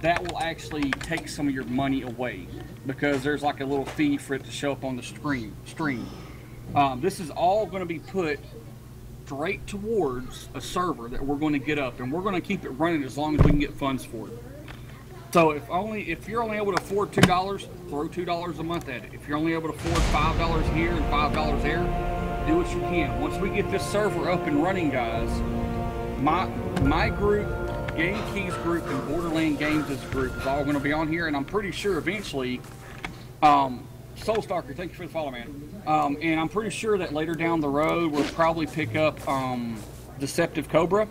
that will actually take some of your money away because there's like a little fee for it to show up on the stream. Stream. Um, this is all going to be put straight towards a server that we're going to get up, and we're going to keep it running as long as we can get funds for it. So if only if you're only able to afford two dollars, throw two dollars a month at it. If you're only able to afford five dollars here and five dollars there, do what you can. Once we get this server up and running, guys, my my group, Game Keys group, and Borderland Games' group is all going to be on here, and I'm pretty sure eventually, um, Soulstalker, thank you for the follow, man. Um, and I'm pretty sure that later down the road we'll probably pick up um, Deceptive Cobra.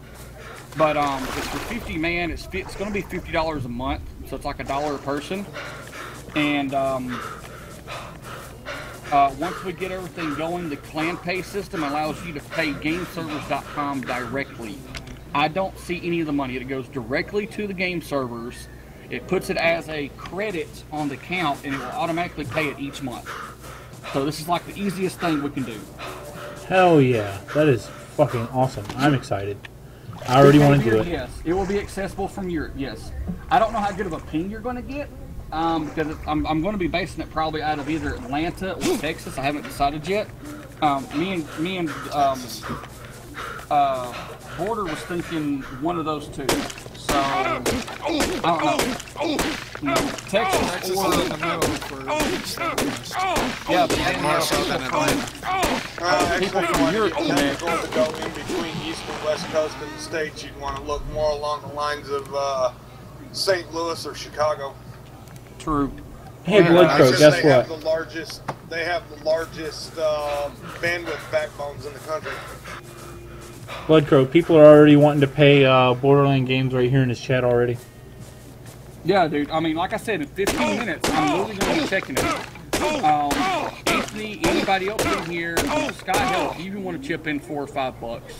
But um, it's for 50 man. It's it's going to be fifty dollars a month, so it's like a dollar a person. And um, uh, once we get everything going, the clan pay system allows you to pay GameServers.com directly. I don't see any of the money. It goes directly to the game servers. It puts it as a credit on the account, and it will automatically pay it each month. So this is like the easiest thing we can do. Hell yeah, that is fucking awesome. I'm excited. I already want to do it. Yes, it will be accessible from Europe. Yes, I don't know how good of a ping you're going to get um, because it, I'm, I'm going to be basing it probably out of either Atlanta or Texas. I haven't decided yet. Um, me and me and um, uh, Border was thinking one of those two. So I don't know. You know, Texas, Texas or in the middle for yeah, but and more so than Atlanta. Uh, People from when Europe, you're going to go in between east and west coast of the states, you'd want to look more along the lines of uh, St. Louis or Chicago. True. Hey, Yeah, Blood Crow, guess they have what? the largest. They have the largest uh, bandwidth backbones in the country. Blood Crow, people are already wanting to pay uh, Borderland Games right here in this chat already. Yeah, dude. I mean, like I said, in 15 minutes, I'm literally going to be checking it. Um, Anthony, anybody else in here, Sky, hell, if you even want to chip in four or five bucks,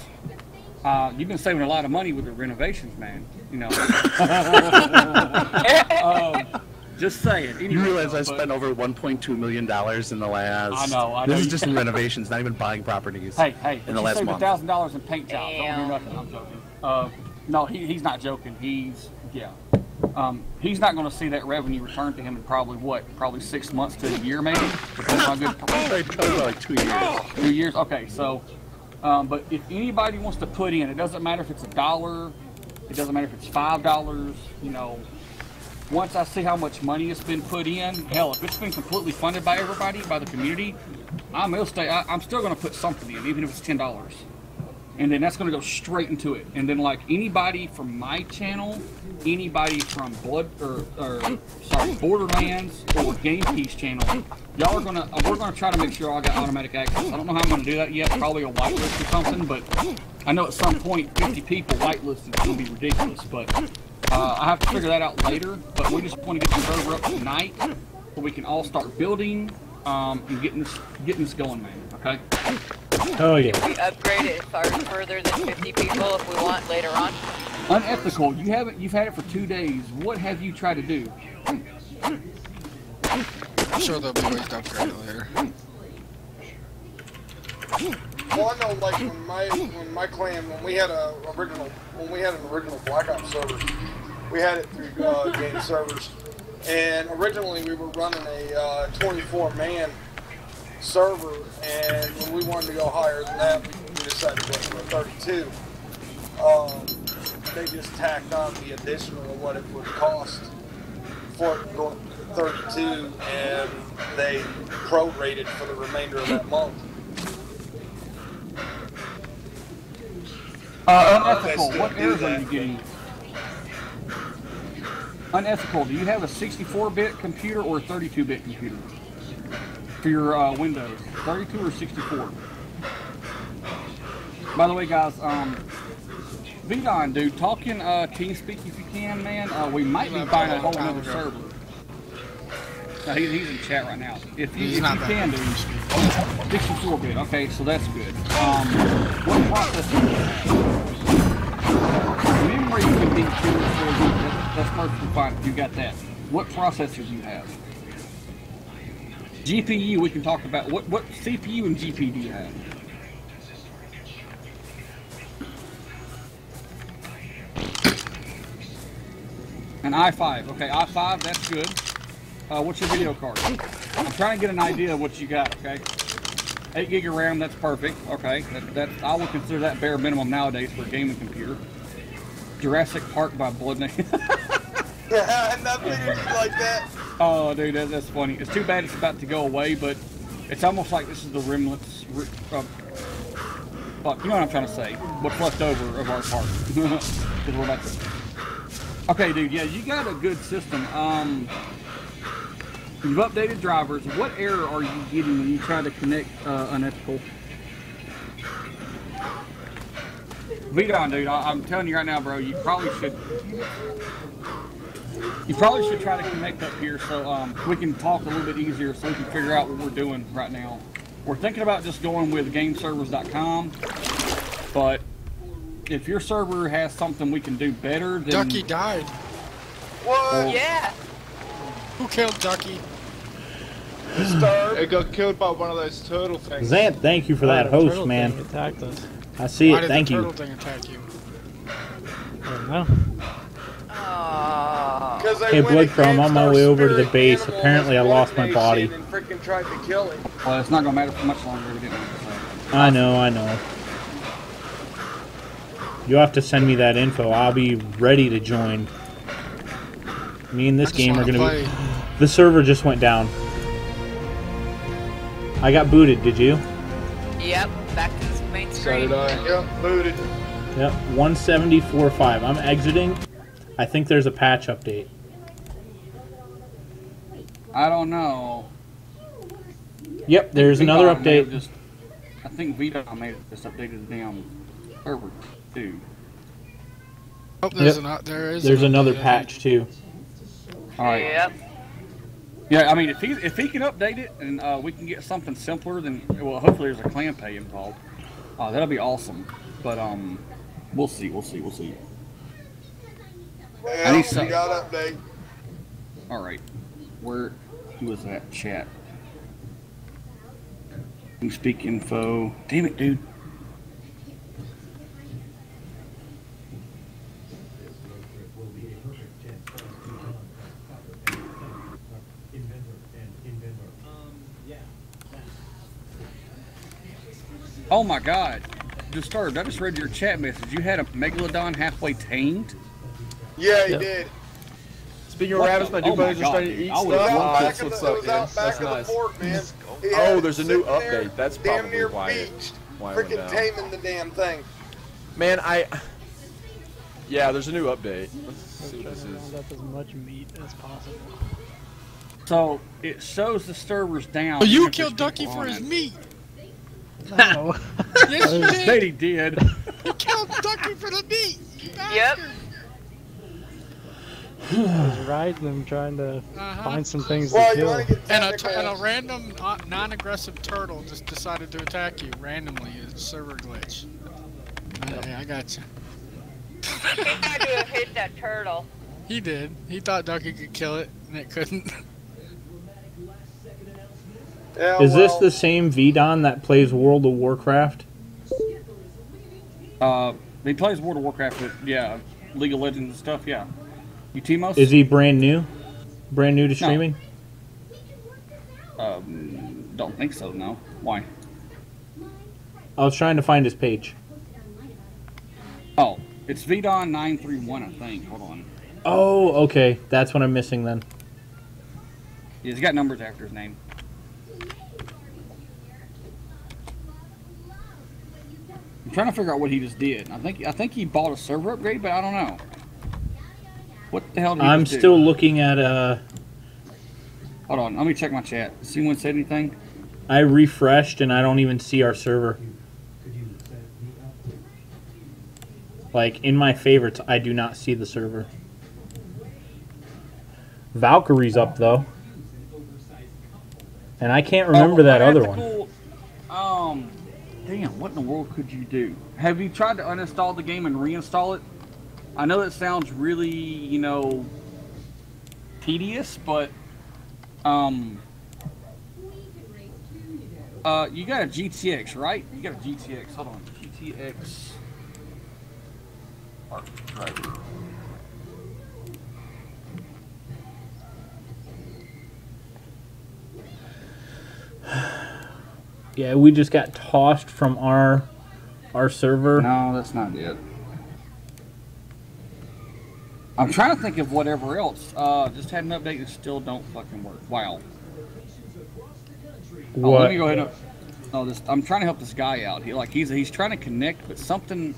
uh, you've been saving a lot of money with the renovations, man. You know. [LAUGHS] [LAUGHS] um, just saying. Anyway, You realize I spent over 1.2 million dollars in the last. I know, I This is just in renovations, not even buying properties. Hey, hey, in the last month. thousand dollars in paint jobs. Don't hear nothing. I'm joking. Uh, no, he, he's not joking. He's yeah. Um, he's not going to see that revenue return to him in probably what? Probably six months to a year, maybe. Depends on good. [LAUGHS] Probably like two years. Two years. Okay, so, um, but if anybody wants to put in, it doesn't matter if it's a dollar. It doesn't matter if it's five dollars. You know, once I see how much money has been put in, hell, if it's been completely funded by everybody, by the community, I'm stay. I, I'm still going to put something in, even if it's ten dollars. And then that's going to go straight into it. And then like anybody from my channel, anybody from Blood or, or sorry Borderlands or Game Piece channel, y'all are gonna we're gonna try to make sure I got automatic access. I don't know how I'm gonna do that yet. Probably a whitelist or something, but I know at some point 50 people whitelist is gonna be ridiculous. But uh, I have to figure that out later. But we just want to get the server up tonight so we can all start building um, and getting this getting this going, man. Okay. Oh yeah. We upgrade it far further than 50 people if we want later on. Unethical. You haven't. You've had it for two days. What have you tried to do? I'm sure there'll be ways to upgrade it later. Well, I know, like when my when my clan when we had a original when we had an original Black Ops server, we had it through uh, game servers, And originally we were running a uh, 24 man server, and when we wanted to go higher than that, we, decided to go a 32. Um, they just tacked on the additional of what it would cost for going to 32, and they prorated for the remainder of that month. Uh, unethical. What errors are you getting? Unethical. Do you have a 64-bit computer or a 32-bit computer for your uh, Windows? 32 or 64? By the way, guys, um, Vidon, dude, talking uh, TeamSpeak if you can, man. Uh, we might be buying a whole other server. No, he, he's in chat right now. If you, He's if you can, dude. 64 bit. Okay, so that's good. Um, what processor do you have? Memory can be two or four gig. That's, perfectly fine. if You got that. What processor do you have? GPU. We can talk about what what CPU and GPU do you have? An i5. Okay, i5. That's good. Uh, what's your video card? I'm trying to get an idea of what you got. Okay. 8 gig of RAM, that's perfect. Okay, that, that I would consider that bare minimum nowadays for a gaming computer. Jurassic Park by Blood Nation. [LAUGHS] Nothing like that. oh, dude, that, that's funny. It's too bad it's about to go away, but it's almost like this is the remnants. Uh, fuck, you know what I'm trying to say? What's left over of our park? we're about to- Okay, dude. Yeah, you got a good system. Um, you've updated drivers. What error are you getting when you try to connect uh, unethical? Vidon, dude, I, I'm telling you right now, bro. You probably should. You probably should try to connect up here so um, we can talk a little bit easier, so we can figure out what we're doing right now. We're thinking about just going with GameServers.com, but if your server has something we can do better, then Ducky died. What? Yeah. Who killed Ducky? It got killed by one of those turtle things. Zant, thank you for that the host, turtle man. thing attacked us. I see Why it. did Thank the you. turtle thing attack you? I don't know. Aww. 'Cause Hey, Blood Crow, on my way over to the base. Apparently I lost my body. Nation And freaking tried to kill him. well, it's not gonna matter for much longer. Evidently, so. I know, I know. You'll have to send me that info. I'll be ready to join. Me and this game are gonna play. be. The server just went down. I got booted. Did you? Yep. Back to the main So screen. did I. Yep, booted. Yep. 174.5. I'm exiting. I think there's a patch update. I don't know. Yep. There's another may update. Just, I think Vidon made have just updated the damn server too. Oh, there's Yep. an, there is. There's an another update, patch too. All right. Yep. Yeah, I mean, if he if he can update it and uh, we can get something simpler, then well, hopefully there's a clan pay involved. Uh, that'll be awesome. But um, we'll see, we'll see, we'll see. Yeah, need we some- got update. All right, where who was that chat? You speak info. Damn it, dude. Oh my God, Disturbed. I just read your chat message. You had a megalodon halfway tamed. Yeah, he Yep. did. Speaking of What rabbits, the- my oh my dude are God, starting to eat I was was stuff. Wow. Back that's what's up, was dude. out back That's nice. fort, man. Oh, there's a new there, update. That's damn probably near why it- beached. why it went Freaking down. taming the damn thing. Man, I. Yeah, there's a new update. Let's see what this is. round up as much meat as possible. So it shows the servers down. Oh, you killed Ducky for his meat. No. Yes, you That did. he did. You killed Ducky for the meat. Yep. bastard. I was [SIGHS] riding them trying to Uh-huh. find some things Well, to kill. want And a, and a random uh, non-aggressive turtle just decided to attack you randomly. It's a server glitch. Hey, I got you. He tried to hit that turtle. [LAUGHS] He did. He thought Ducky could kill it, and it couldn't. [LAUGHS] Yeah, Is this the same Vidon that plays World of Warcraft? Uh, he plays World of Warcraft with yeah, League of Legends and stuff. Yeah, you Timos? Is he brand new? Brand new to No. streaming? Um, don't think so. No. Why? I was trying to find his page. Oh, it's VDon nine three one. I think. Hold on. Oh, okay. That's what I'm missing then. Yeah, he's got numbers after his name. I'm trying to figure out what he just did. I think I think he bought a server upgrade, but I don't know. What the hell did he I'm just do? still looking at uh Hold on, let me check my chat. Does anyone said anything? I refreshed and I don't even see our server. Like in my favorites, I do not see the server. Valkyrie's up though. And I can't remember Oh, that other a one. um, damn, what in the world could you do? Have you tried to uninstall the game and reinstall it? I know that sounds really, you know, tedious, but um, uh, you got a GTX, right? You got a GTX. Hold on, GTX. Arc driver. Yeah, we just got tossed from our our server. No, that's not it. I'm trying to think of whatever else. Uh, just had an update that still don't fucking work. Wow. Oh, What? let me go ahead and. Oh, this. I'm trying to help this guy out. He like he's he's trying to connect, but something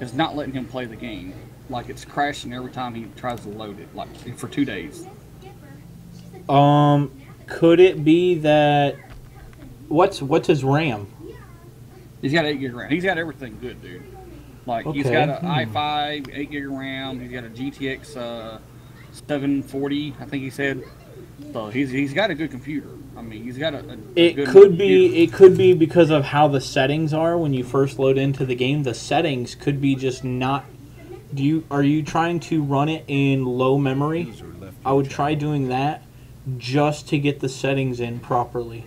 is not letting him play the game. Like it's crashing every time he tries to load it. Like for two days. Um, could it be that what's what's his RAM? He's got eight gig RAM. He's got everything good, dude. Like he's got an Hmm. i5, eight gig RAM. He's got a GTX uh, 740, I think he said. So he's he's got a good computer. I mean, he's got a. a, a It good could computer. be it could be because of how the settings are when you first load into the game. The settings could be just not. Do you are you trying to run it in low memory? I would try doing that just to get the settings in properly.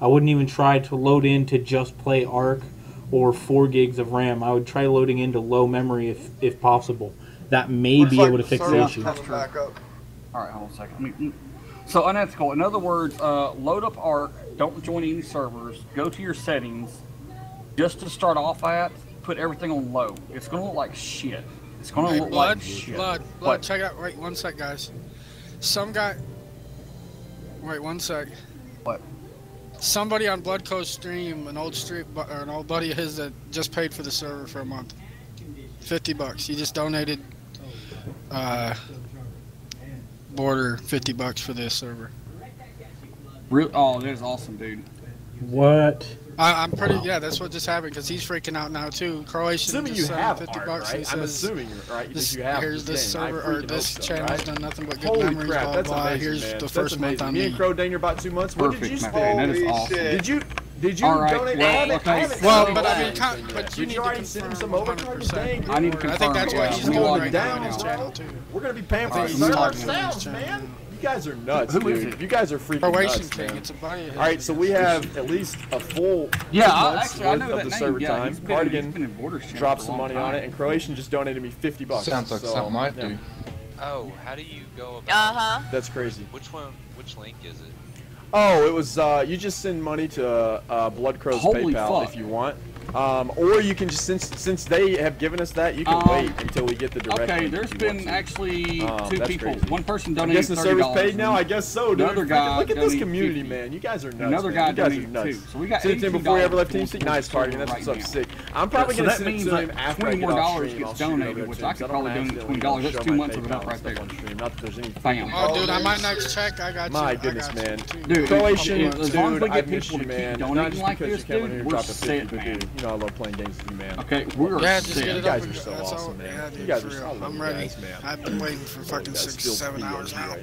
I wouldn't even try to load in to just play ARK or four gigs of RAM. I would try loading into low memory if if possible. That may Looks be like able to fix the issue. back up. All right, hold on a second. Let me- So unethical. In other words, uh, load up ARK. Don't join any servers. Go to your settings. Just to start off at, put everything on low. It's gonna look like shit. It's gonna Hey, look blood, like shit. blood, blood. What? Check out. Wait one sec, guys. Some guy. Wait one sec. What? Somebody on Blood Crow's stream, an old stream, or an old buddy of his that just paid for the server for a month. Fifty bucks. He just donated. Uh, border fifty bucks for this server. Real, oh, that is awesome, dude. What? I, I'm pretty. Yeah, that's what just happened because he's freaking out now too. Croatian Assuming just you have 50 art, bucks. right? and I'm says, assuming, right, that This, you have here's this this game. I server or this hope so, channel's right? done nothing but good Holy memories. crap, blah that's blah. amazing, Here's man. the That's first month amazing. on Me me. and Crow Daniel about two months. When did you my man. That is awesome. shit. Did you did you All right, donate? well, I haven't, okay. I haven't Well, but I mean, yet. con- but Did you need to send him some confirm overcharges? Dang, I need to to I think that's confirm, why he's Let me doing right now on his channel too. We're gonna be paying for Alright, these let me server log in. ourselves, man. You guys are nuts, Who is dude. it? You guys are freaking Croatian nuts, King. man. It's a buddy of. All right, so we have at least a full Yeah, two months actually, I worth know of the name. server yeah, time. he's been, he's Cardigan been in dropped some long money on it, and Croatian just donated me 50 bucks. Sounds like so, something I yeah. do. Oh, how do you go about? Uh huh. That's crazy. Which one? Which link is it? Oh, it was uh, you just send money to uh, Blood Crow's Holy PayPal fuck. if you want. Um, or you can just since since they have given us that, you can Um, wait until we get the direct. Okay, there's if you want been actually Um, two people. crazy. One person I donated guess the service paid now. I guess so, dude. Another guy Look at this community, 50. man. You guys are nuts. Another man. guy you guys are nuts. two. So we got Sent it to him $82 before he ever left Team. Borders Nice, Cardigan. That's right what's up. now. Sick. I'm probably so gonna that send it means to like him after twenty more dollars stream. gets I'll donated, which I him, could 'cause I don't probably donate twenty dollars. That's show two months of it up right there. stream. Not that there's any Bam. Oh, dude, I might next check. I got you. My I goodness, got man. too. Dude, Croatian, as- as long as we get I people you, to keep man. donating Not like this, you came in dude, here and we're dropped a 50, set, man. dude, you know I love playing games with you, man. Okay, we're Yeah, set. You guys are so awesome, man. You guys are so real. I'm ready. I've been waiting for fucking six, seven hours now.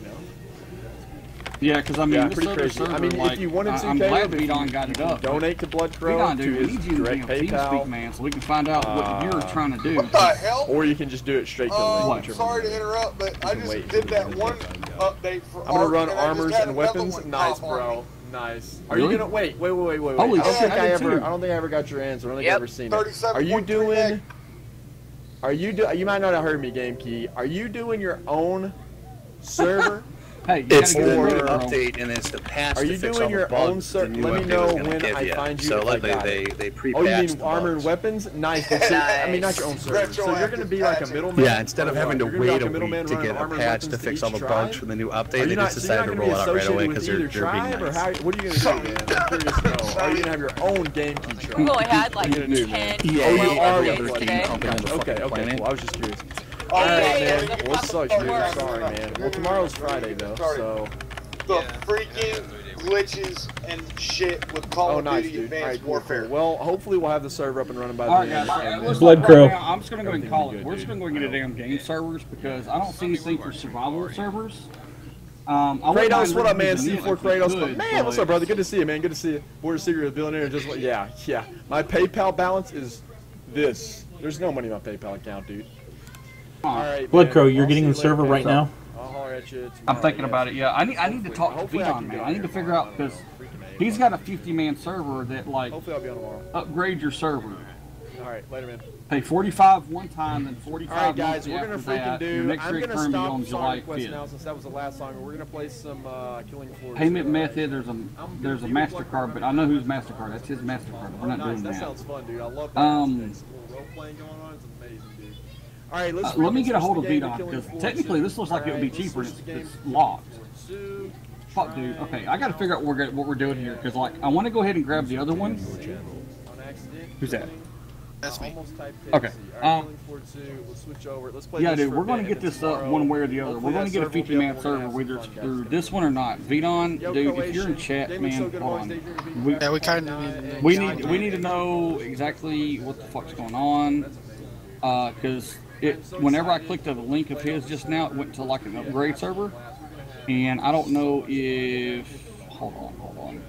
Right. Yeah, because I mean, Yeah, pretty crazy. server, I mean, like, if you wanted to, I'm Caleb, glad if Vidon got you it up. Donate to Blood Crow Vidon, to dude, we his need you to direct damn TeamSpeak, PayPal. man, so we can find out what you're Uh, trying to do. What the hell? Or you can just do it straight to the Um, link. sorry to interrupt, but I just wait did that one update for I'm gonna run and I just armors and weapons. Nice, bro. Nice. Are Really? you gonna wait? Wait, wait, wait, wait. Holy wait. I don't shit, think I I ever. too. I don't think I ever got your answer. I don't think Yep. I ever seen it. Are you doing? Are you do? You might not have heard me, Game Key. Are you doing your own server. [LAUGHS] Hey, you It's get for it update and it's the patch Are to you fix doing your own bugs ser- the new let me know when I you. find you So if I like they, got they, it. they Oh, you mean the armor and weapons? Nice. But see, I mean, not your own server. So you're going to be like a middleman. Yeah, instead of having to what? You're gonna be wait like a week to get a patch to fix all the tribe? bugs for the new update, they not- just so you're not decided to gonna roll it out right away because they're, either they're being nice. What are you gonna do, man? I'm curious to know. Are you gonna have your own GameCube tribe? We've only had like What are you gonna do, man? 10 Yeah, oh, you are every with other Blood game company on the Okay, fucking okay, planet. I was just curious. Oh, All right, yeah, man. yeah, Well, it sucks, dude. yeah. Sorry, man. Well, tomorrow's Friday though, so. The freaking glitches and shit with Call Oh, of nice, Duty dude. Advanced All right, cool, Warfare. cool. Well, hopefully we'll have the server up and running by the end. guys. and Let's Blood right Crow. now, I'm just gonna go ahead and call it. Everything We're will just gonna go and get a damn game servers because I don't see anything for survival servers. Um, I Kratos, what up, man? C4 if we Kratos. could, man, what's up, brother? Good to see you, man. Good to see you. Border Secret Billionaire. Just what? Yeah, yeah. My PayPal balance is this. There's no money in my PayPal account, dude. All right, Blood. Crow, you're I'll getting the server right man. now. I'll holler at you I'm thinking about it. Yeah, I need I need to talk to Hopefully I Vion, man. I need to figure out because he's got a 50 man server that like Hopefully I'll be on tomorrow. upgrade your server. All right, later, man. Pay 45 one time, then 45 All right, guys, we're gonna freaking that. Do. I'm gonna be stop on song July request now since that was the last song. We're gonna play some uh, Killing Floor. Payment method. There's a there's a Mastercard, but I know who's Mastercard. That's his Mastercard. We're not nice. doing That that. sounds fun, dude. I love that. Um, There's a little role playing going on. It's amazing, dude. All right, let's. Uh, let me get a hold of the VDOT because technically this looks like it would be All right, let's cheaper and it's, it's locked. Killing Fuck, dude. Okay, I got to figure out what we're, what we're doing here because like I want to go ahead and grab the other one. Who's that? That's me. Almost typed Okay, Tennessee. Um, Killing Floor two. Let's switch over. Let's play Yeah, dude, we're going to get this up one way or the other. We're going to get a server will 50 be up man and we're gonna server, have whether it's through this one or not. Vidon, dude, if you're in chat, man, hold on. Daydream to be We, Yeah, we kind eh, of eh, eh, need to. we need we need to know exactly what the fuck's going on, uh, because it whenever I clicked the link of his just now, it went to like an upgrade server, and I don't know if hold on, hold on.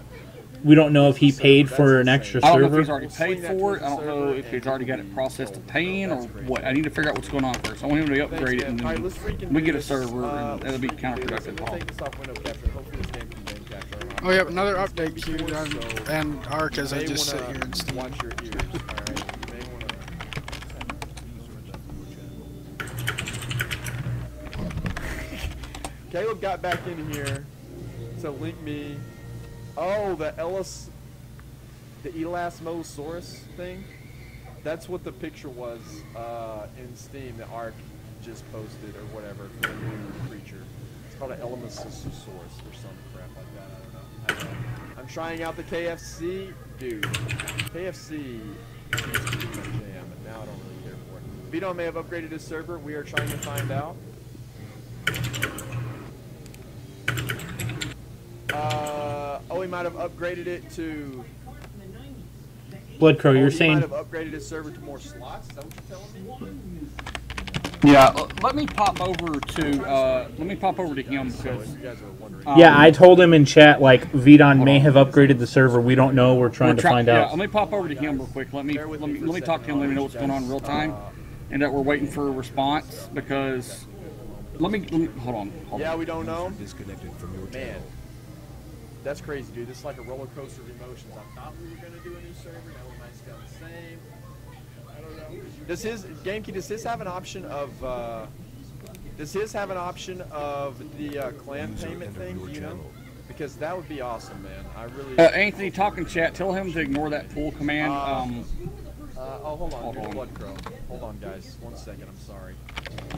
We don't know if he paid for an extra server. I don't know if he's server. already paid for it. I don't know if he's already got it processed to paying or what. I need to figure out what's going on first. I want him to upgrade it, and then we get a server, and that'll be let's counterproductive. We'll take this off window capture. Hopefully this game can game capture. Oh, yeah, another update queued on, and ARK as I just sit here and steam. Watch your ears. All right. You may wanna. Caleb got back in here to link me. Oh, the Ellis, the Elasmosaurus thing. That's what the picture was uh, in Steam The Ark just posted or whatever for the new creature. It's called an Elammosaurus or some crap like that. I don't know. I. I'm trying out the KFC, dude. KFC jam, but now I don't really care for it. Vito may have upgraded his server. We are trying to find out. Uh, oh, he might have upgraded it to. Blood Crow, oh, you're he saying might have upgraded his server to more slots. Is that what you're telling me? Yeah, uh, let me pop over to uh, let me pop over to him because You guys are wondering. um, Yeah, I told him in chat like Vidon may have upgraded the server. We don't know. We're trying we're to try- find yeah, out. let me pop over to him real quick. Let me let me me for a let me talk to him. Let me know what's going on in real time, and that we're waiting for a response because let me, let me hold on. Hold Yeah, we don't know. Disconnected from your Man, channel. That's crazy, dude. This is like a roller coaster of emotions. I thought we were gonna do a new server. Now we might stay the same. I don't know. Does his GameKey? Does his have an option of? Uh, does his have an option of the uh, clan User payment thing? your you know? Because that would be awesome, man. I really. Uh, Anthony, talking chat. Tell him to ignore that pull command. Uh, Um, Uh, oh, hold on. Hold Here's on. Blood Crow. Hold on, guys. One second. I'm sorry.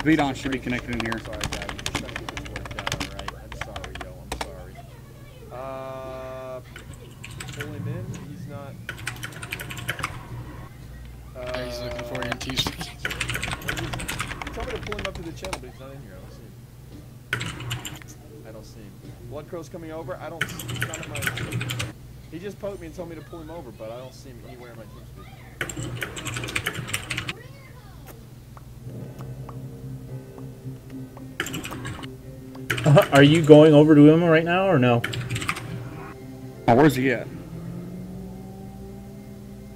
Vidon should be connected in here. Sorry, guys. I'm just trying to get this worked out. All right. I'm sorry, yo. I'm sorry. Uh, pull him in. He's not. Uh, he's looking for you in TeamSpeak. He me to pull him up to the channel, but he's not in here. I don't see him. I don't see him. Blood Crow's coming over. I don't. see He's not in my. He just poked me and told me to pull him over, but I don't see him anywhere in my TeamSpeak. Are you going over to him right now or no? Oh, where's he at?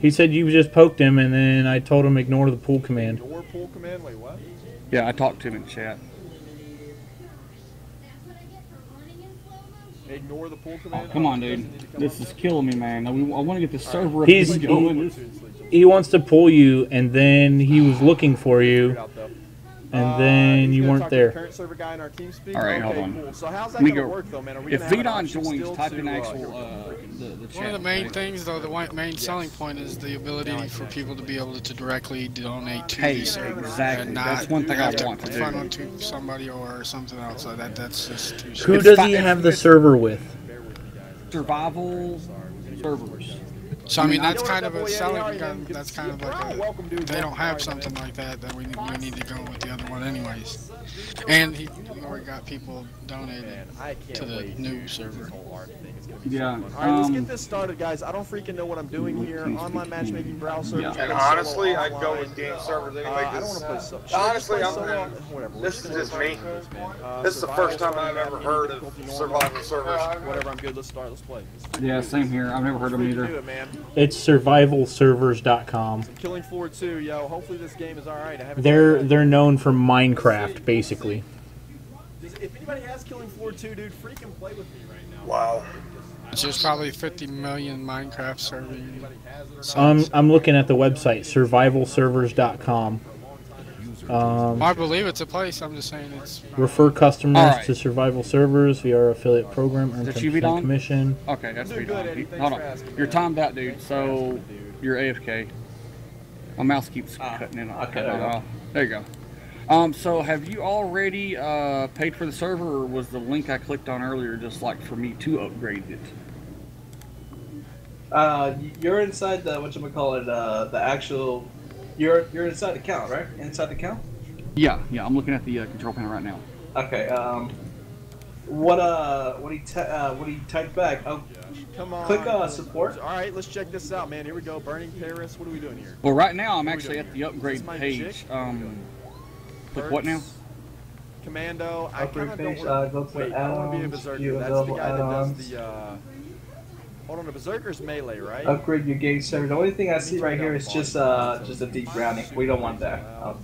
He said you just poked him, and then I told him ignore the pull command. Ignore pull command. Wait, what? Yeah, I talked to him in chat. Ignore the pull Oh, command. come on, dude. doesn't need to come This up is killing me, man. I, I want to get the server up He's he, he wants to pull you, and then he was looking for you, out, though. And Uh, then he's you weren't talk to the there. Current server guy in our TeamSpeak. All right, okay, hold on. Cool. So how's that gonna go. work though, man? Are we if gonna have an VDON joins, type in to, uh, actual uh, the, the chat. One of the main right? things, though, the wi- main selling point is the ability for people to be able to directly donate to Hey, these servers exactly. and not That's one thing I want to do. funnel to somebody or something else. So that that's just too. Who does he have the server with? Survival servers. So I mean, that's kind of a selling. already gun- That's kind of like a. They don't have something like that. Then we need, we need to go with the other one anyways. And he already got people donated Man, I can't to the new server. whole art thing is gonna be Yeah. All right, let's um, get this started, guys. I don't freaking know what I'm doing here. Online matchmaking browser. Yeah. And honestly, I'd go with game servers anyway. Uh, I don't 'cause, want to play so. should honestly, I'm solo? gonna- Whatever. we're this just is gonna just start me. with man. Uh, This is the first time I've ever heard of difficulty, normal, survival servers. Whatever, I'm good. Let's start. Let's play. Let's Yeah, same here. I've never heard of them freaking either. do it, man. It's survivalservers.com. Some Killing Floor 2, yo. Hopefully this game is alright. I They're they're known for Minecraft, basically. Does- If anybody has Killing Floor 2, dude, freaking play with me right now. Wow. There's probably 50 million Minecraft serving. Anybody has it or not? I'm Um, I'm looking at the website survivalservers.com. Um, I believe it's a place. I'm just saying it's. refer customers Alright. to survival servers via our affiliate program. Earn that you, 10% commission. Okay, that's Doing pretty good, Eddie. Hold on. asking, You're timed out, dude. So Dude. you're AFK. My mouse keeps Ah, cutting in. okay, cutting there you go. off. There you go. Um, so have you already uh, paid for the server, or was the link I clicked on earlier just like for me to upgrade it? Uh, you're inside the what you call it, uh, the actual. You're you're inside the count, right? Inside the count. Yeah, yeah. I'm looking at the uh, control panel right now. Okay. Um, what uh, what he t- uh, what he typed back? Oh, Come on. click uh, support. Alright, let's check this out, man. Here we go. Burning Paris. What are we doing here? Well, right now I'm What are we actually doing at the upgrade Is this my page. chick? Um, click what now? Perks, Commando. I Upgrade kind of don't page, wanna, uh, go to wait, I want to be a add-ons, berserker. That's the guy that does add-ons. the. Uh, hold on, the berserker's melee, right? Upgrade your game server. The only thing I see right here is just uh, just a deep browning. We don't want that. Um.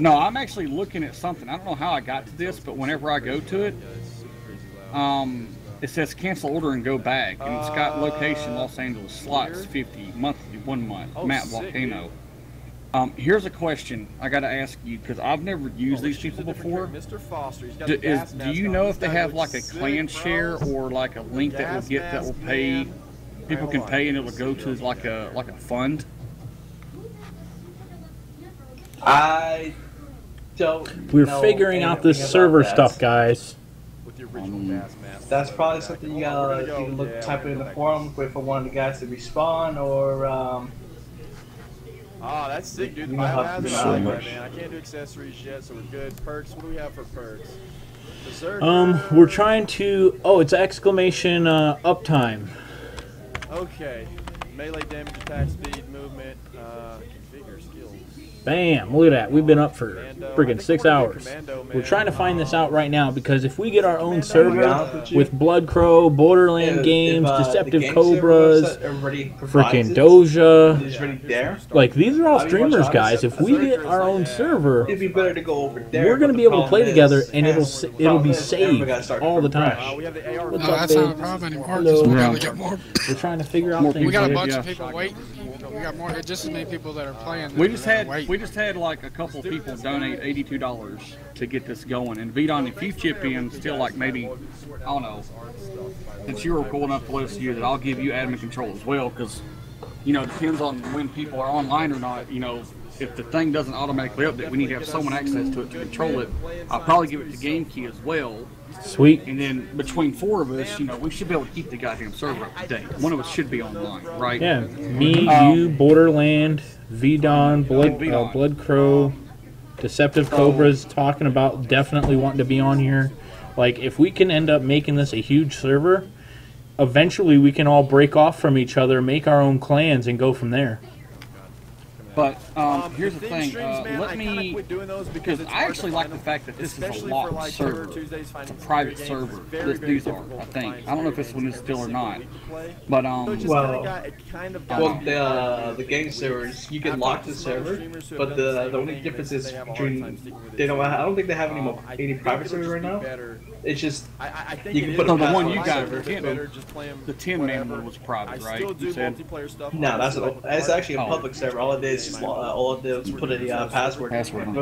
No, I'm actually looking at something. I don't know how I got to this, but whenever I go to it, um, it says cancel order and go back, and it's got location Los Angeles, slots 50, monthly, one month, Oh, map sick, volcano. Um, here's a question I got to ask you because I've never used these people before. Mr. Foster. He's got Do, the is, do you know if they have like a clan bro. share or like a link that will get that will pay? man. People can pay and it'll go to like a like a fund. I don't. We're know figuring out this server that. stuff, guys. With the original Um. That's probably something you gotta we're gonna either go. look, Yeah, type it in the forum, wait for one of the guys to respond or um, Ah, that's sick, dude. You know how to Biohazard, I so like that, man. I can't do accessories yet, so we're good. Perks, what do we have for perks? Berserker. Um, we're trying to. Oh, it's exclamation uh, uptime. Okay. Melee damage, attack speed, Bam! Look at that. We've been up for Commando. I friggin' six we're gonna do hours. We're trying to find this out right now because if we get our own server with Blood Crow, Borderland Games, if, uh, the Deceptive Cobras, website freaking it, Doja. It's already there. Like these are all streamers, guys. If we get our own server, It'd be better to go over there. we're gonna be able to play together, and it'll has- s- the it'll be is everybody saved gotta start all the time. Uh, we have the AR. What's No, up, that's not babe? a problem anymore Hello. because we Yeah. gotta get more. We're trying to figure out things. We got a bunch of people waiting. We got more, just as many people that are playing. We just had waiting. we just had like a couple people donate eighty two dollars to get this going. And Vidon, if you chip in, still like maybe I don't know. Since you were cool enough to let us use it, I'll give you admin control as well because you know it depends on when people are online or not. You know, if the thing doesn't automatically update, we need to have someone access to it to control it. I'll probably give it to Game Key as well. Sweet. And then between four of us, you know, we should be able to keep the goddamn server up to date. One of us should be online, right? Yeah, me, Um, you, Borderland, VDon, Blood, uh, Blood Crow, Deceptive Cobras, talking about definitely wanting to be on here. Like, if we can end up making this a huge server, eventually we can all break off from each other, make our own clans, and go from there. But um, Um, here's the theme thing. streams, Uh, man, let I me quit doing those because because it's I actually find like the fact that this is a locked like, server. Server Tuesdays, It's a private games. server. It's very, This very these are, I think. I don't know if this one is still or not. single week to play. But um, it just Well- kinda got- kind of Well, the uh, the game servers you can lock the server, but the the only difference is between they don't. I don't think they have any more any private server right now. It's just I, I I think you can put No, the one you got, server. It's the better just the 10 man whatever. one was private, I right? still You said? multiplayer stuff. No, that's obviously, it's actually a Oh. public server. All it is, is lo- uh, all it did was put a uh, password. Password on